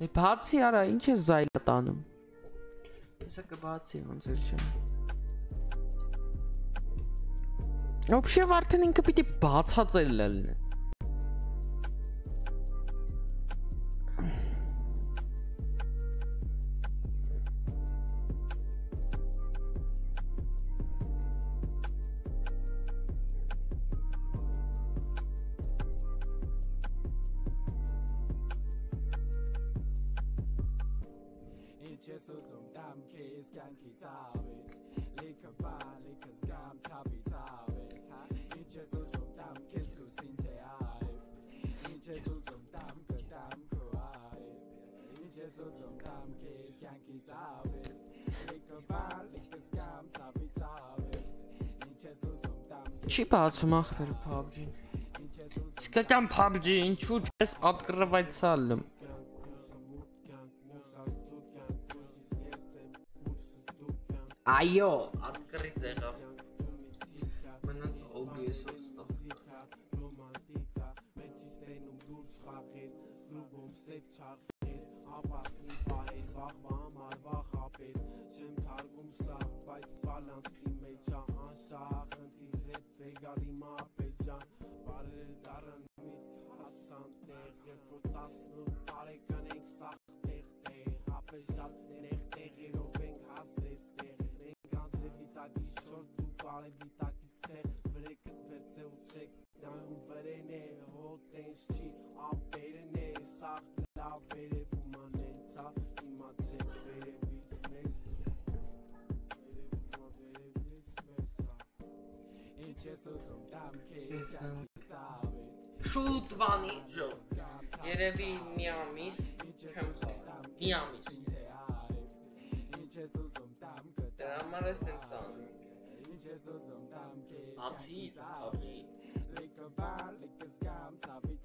Դե բացի արա, ինչ է զայլա տանում Հեսա կբացի ոնց էլ չեմ։ Вообще արդեն ինքը պիտի բացածել լինի։ բացում ախպերը PUBG-ին։ Սկական PUBG ինչու չես ապկրվայցալում։ Այո, ատկրից Շուտ վանի ջո։ Երևի մի ամիս չեմ խաղալ։ Մի ամիս։ Ինչ ես ուզում դամ կտամ Դրա համար է սենց անում։ Ինչ ես ուզում դամ քեզ Բացի, ցավի Լիքը բան, լիքը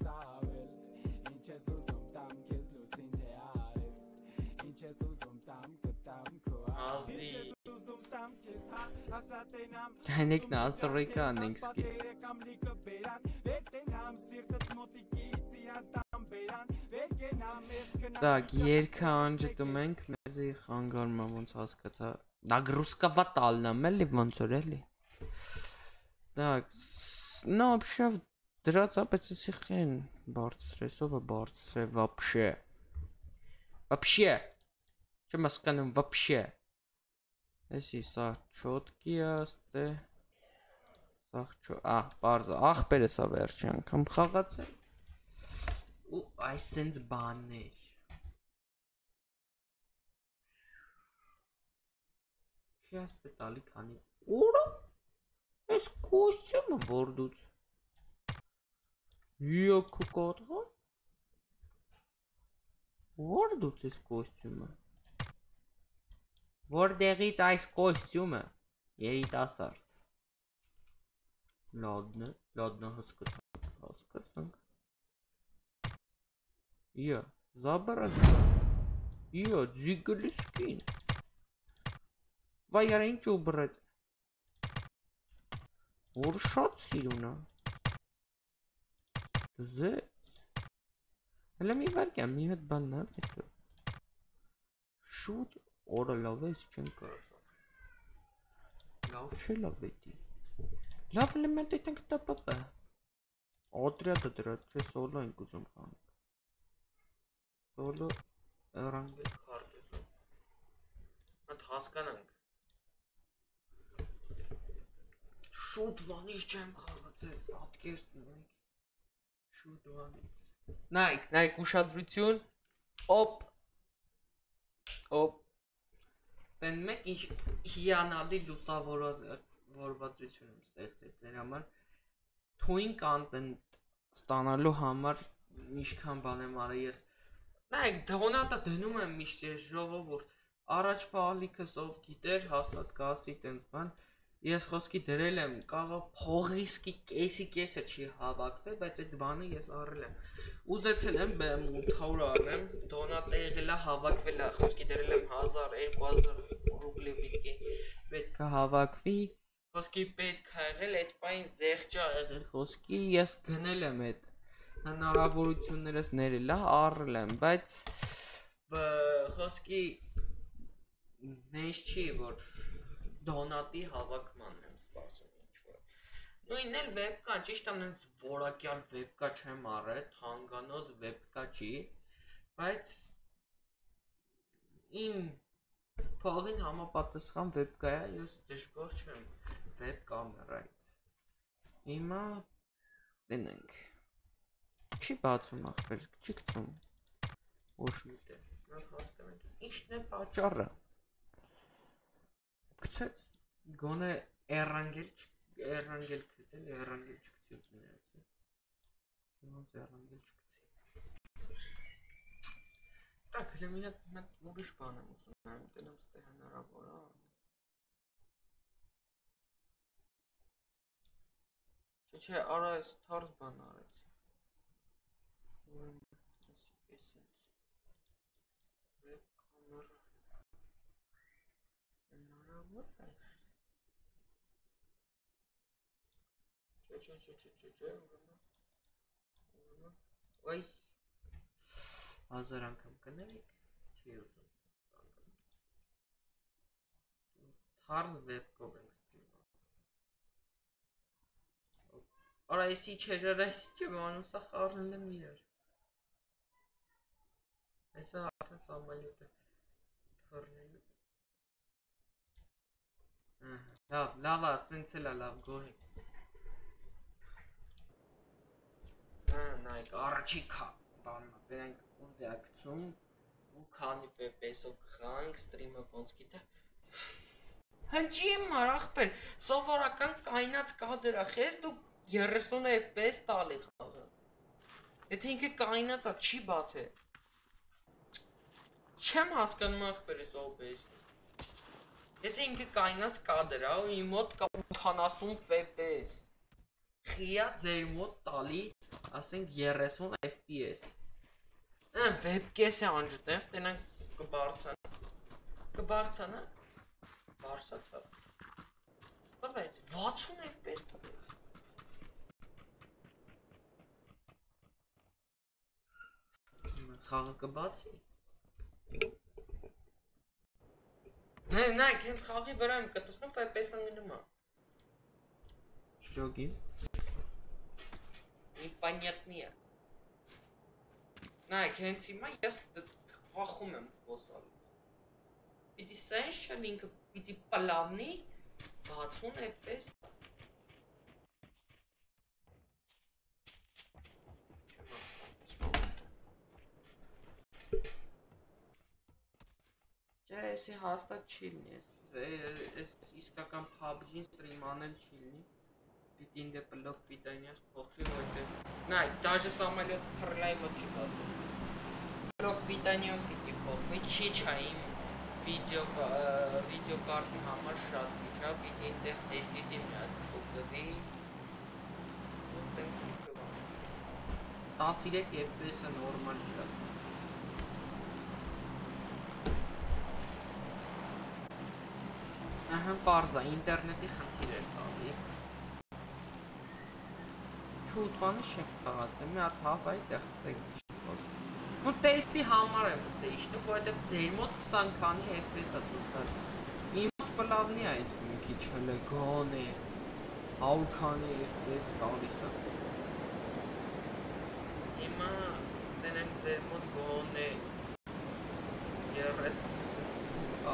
տամ բերան Վերկենամ ես գնաց Так, երկը անջտում ենք, մեզի խանգարում եմ ոնց հասկացա։ Նագրուսկավատալնամ էլի ոնց որ էլի։ Так, с- ну вообще драться опять хрен բարձր է, սովը բարձր է вообще։ Вообще։ Չեմ հասկանում вообще։ Էսի սա չոտկի է, ստե։ Սա չո, ա, բարձ, ախպեր է սա վերջի անգամ խաղաց է։ Ու այս սենց բաններ։ Քիաստ է տալի քանի։ Ուրա։ Այս կոստյումը որդուց։ Յոքո կոդղա։ Որդուց այս կոստյումը։ Որտեղից այս կոստյումը երիտասարդ։ Լոդնը, լոդնը հասկացանք, հասկացանք։ Իա, զաբարակա։ Իա, ձիգլիսկին։ Վայ, արա ինչ ուբրեց։ Որ շատ սիրունա։ Ձեզ։ Հələ մի վարկյա, մի հետ բաննա պետք։ Շուտ օրը լավ է, չեն կարծա։ Լավ չէ լավ է դի։ Լավ էլեմենտ ենք տպպ։ Օտրյադը դրա չէ սոլո ենք ուզում խանք։ Սոլո ռանգել քարտեզում։ Հատ հասկանանք։ Շուտ վանից չեմ խաղացել, պատկերս նայք։ Շուտ վանից։ Նայք, նայք ուշադրություն։ Օպ։ Օպ։ Տեն մեկ ինչ հիանալի լուսավորվածություն եմ ստեղծել ձեր համար։ Թույն կոնտենտ ստանալու համար ինչքան բան եմ արել ես։ Նայեք, դոնատը դնում եմ միշտ ես ժողովուրդ։ Առաջվա ալիքս ով գիտեր, հաստատ կասի տենց բան։ Ես խոսքի դրել եմ, կաղա փողիսկի կեսի կեսը չի հավաքվել, բայց այդ բանը ես առել եմ։ Ուզեցել եմ բեմ 800 առնեմ, դոնատը եղել է հավաքվել է, խոսքի դրել եմ 1000, 2000 ռուբլի պիտի պետք է հավաքվի։ Խոսքի պետք է եղել այդ պայն զեղչա եղել խոսքի, ես գնել եմ այդ հնարավորություններս ներել է, առել եմ, բայց խոսքի նես չի որ դոնատի հավաքման եմ սպասում ինչ որ նույնն էլ վեբկա ճիշտ եմ այնց որակյալ վեբկա չեմ առել թանկանոց վեբկա չի բայց իմ փողին համապատասխան վեբկա է ես դժգոհ չեմ վեբ կամերայից հիմա դենենք չի բացում ախպեր չի գցում ոչ միտեղ Մենք հասկանանք ինչն է պատճառը Գցեց գոնե էրանգել էրանգել գցել, էրանգել չգցի ուզում եմ ասել։ Ոնց էրանգել չգցի։ Так, для меня մատ ուրիշ բան եմ ուզում նայեմ, տենամ ստե հնարավոր է։ Չէ, չէ, արա էս թարս բան արեցի։ Ուրեմն ուրեմն ուրեմն ոյ հազար անգամ կներեք չի ուզում թարզ վեբկով ենք ստրիմում Արա էսի չեր, արա էսի չեմ անում, սա խառնել եմ իրար Այսա արդեն սամալյոտ է Լավ, լավ, սենց էլ է լավ, գոհենք։ Նայք, առաջի քա, բանմա, բերենք ունդե ակցում, ու քանի FPS-ով կխանք, ստրիմը ոնց գիտե։ Հնչի մար ախպեր, սովորական կայնած կադր է, խես դու 30 FPS տալի խաղը։ Եթե ինքը կայնած է, չի բացել։ Չեմ հասկանում ախպերս OBS։ Եթե ինքը կայնած կադր է ու իմ մոտ կա 80 FPS։ Խիա ձեր մոտ տալի, ասենք 30 FPS։ Ան վեբկեսը անջտեմ, տենանք կբարձան։ Կբարձանա։ Բարձացա։ Բայց 60 FPS տվեց։ Խաղը կբացի։ Հե, նայք, հենց խաղի վրա եմ կտսնում FPS անգնում է։ Շոկի։ Непонятнее։ Նայք, հենց հիմա ես հախում եմ խոսալ։ Պիտի սենս չեմ ինքը պիտի պլավնի 60 FPS տա։ Չէ, էսի հաստատ չի լինի, էս իսկական PUBG-ին ստրիմ անել չի լինի։ Պիտի ինձ բլոկ պիտանյաս փոխվի, որտեղ նայ, դաժե սամալյոտ թռլայ մոտ չի բացում։ Բլոկ պիտանյոն պիտի փոխվի, չի չա իմ վիդեո վիդեո կարտի համար շատ է, պիտի այնտեղ HDD միած Տենց մի բան։ 13 FPS-ը նորմալ չէ։ Ահա parza ինտերնետի խնդիր էր տալի։ Շուտվանի շենք կաղացել, մի հատ հավայ տեղ ստեկ չտոս։ Ու տեստի համար եմ դե իշտում, որովհետև ձեր մոտ 20 քանի FPS-ա ցույց տալ։ Իմ պլավնի է այդ մի քիչ հələ գոնե 100 քանի FPS տալիս է։ Հիմա տենենք ձեր մոտ գոնե 30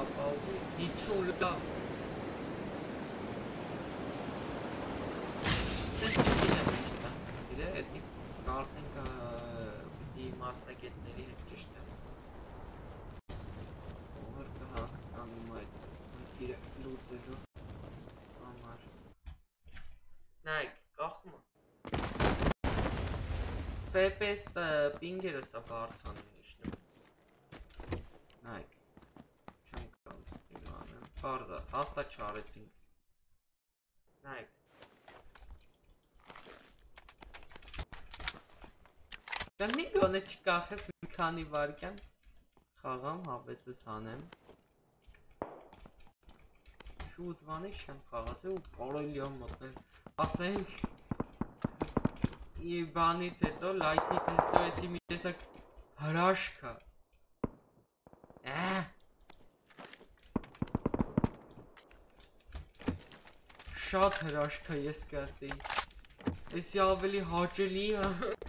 ապահովի 50 լավ Դե էդի կարդենք պիտի մասնակետների հետ ճիշտ է որ կհաստանում այդ խնդիրը լուծելու համար նայք կախումը FPS պինգերը սա բարձանում իշնում նայք չեմ կամ ստրիմ անեմ բարձա հաստատ չարեցինք նայք Դանի գոնե չկախես մի քանի վարկյան խաղամ, հավեսս հանեմ։ Շուտ վանի չեմ խաղացել ու կարելի է մտնել։ Ասենք ի բանից հետո, լայքից հետո էսի մի տեսակ հրաշքա։ Ահ։ Շատ հրաշքա ես կասեի։ Էսի ավելի հաճելի է։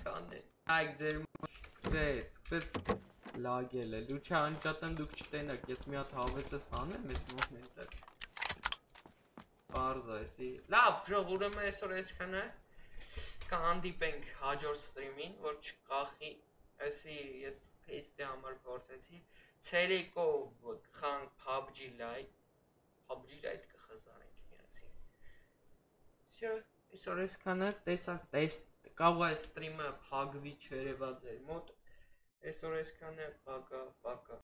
Այք ձեր մոչ սկսեց, սկսեց լագել է, դու չէ անջատեմ դուք չտենակ, ես մի հատ հավես ես անեմ, ես մոտ մենտեր Պարզ այսի, լավ, ժող ուրեմ է այսօր ես խանը կհանդիպենք հաջոր ստրիմին, որ չկախի, այսի ես թեստի դե համար գործեցի Ցերեկով խանք PUBG Lite, PUBG Lite կխզանենք միասին Սյո, այսօր ես խանը տեսակ տեստ կավա ստրիմը փակվի չերևա ձեր մոտ։ Այսօր այսքանը, պակա, պակա։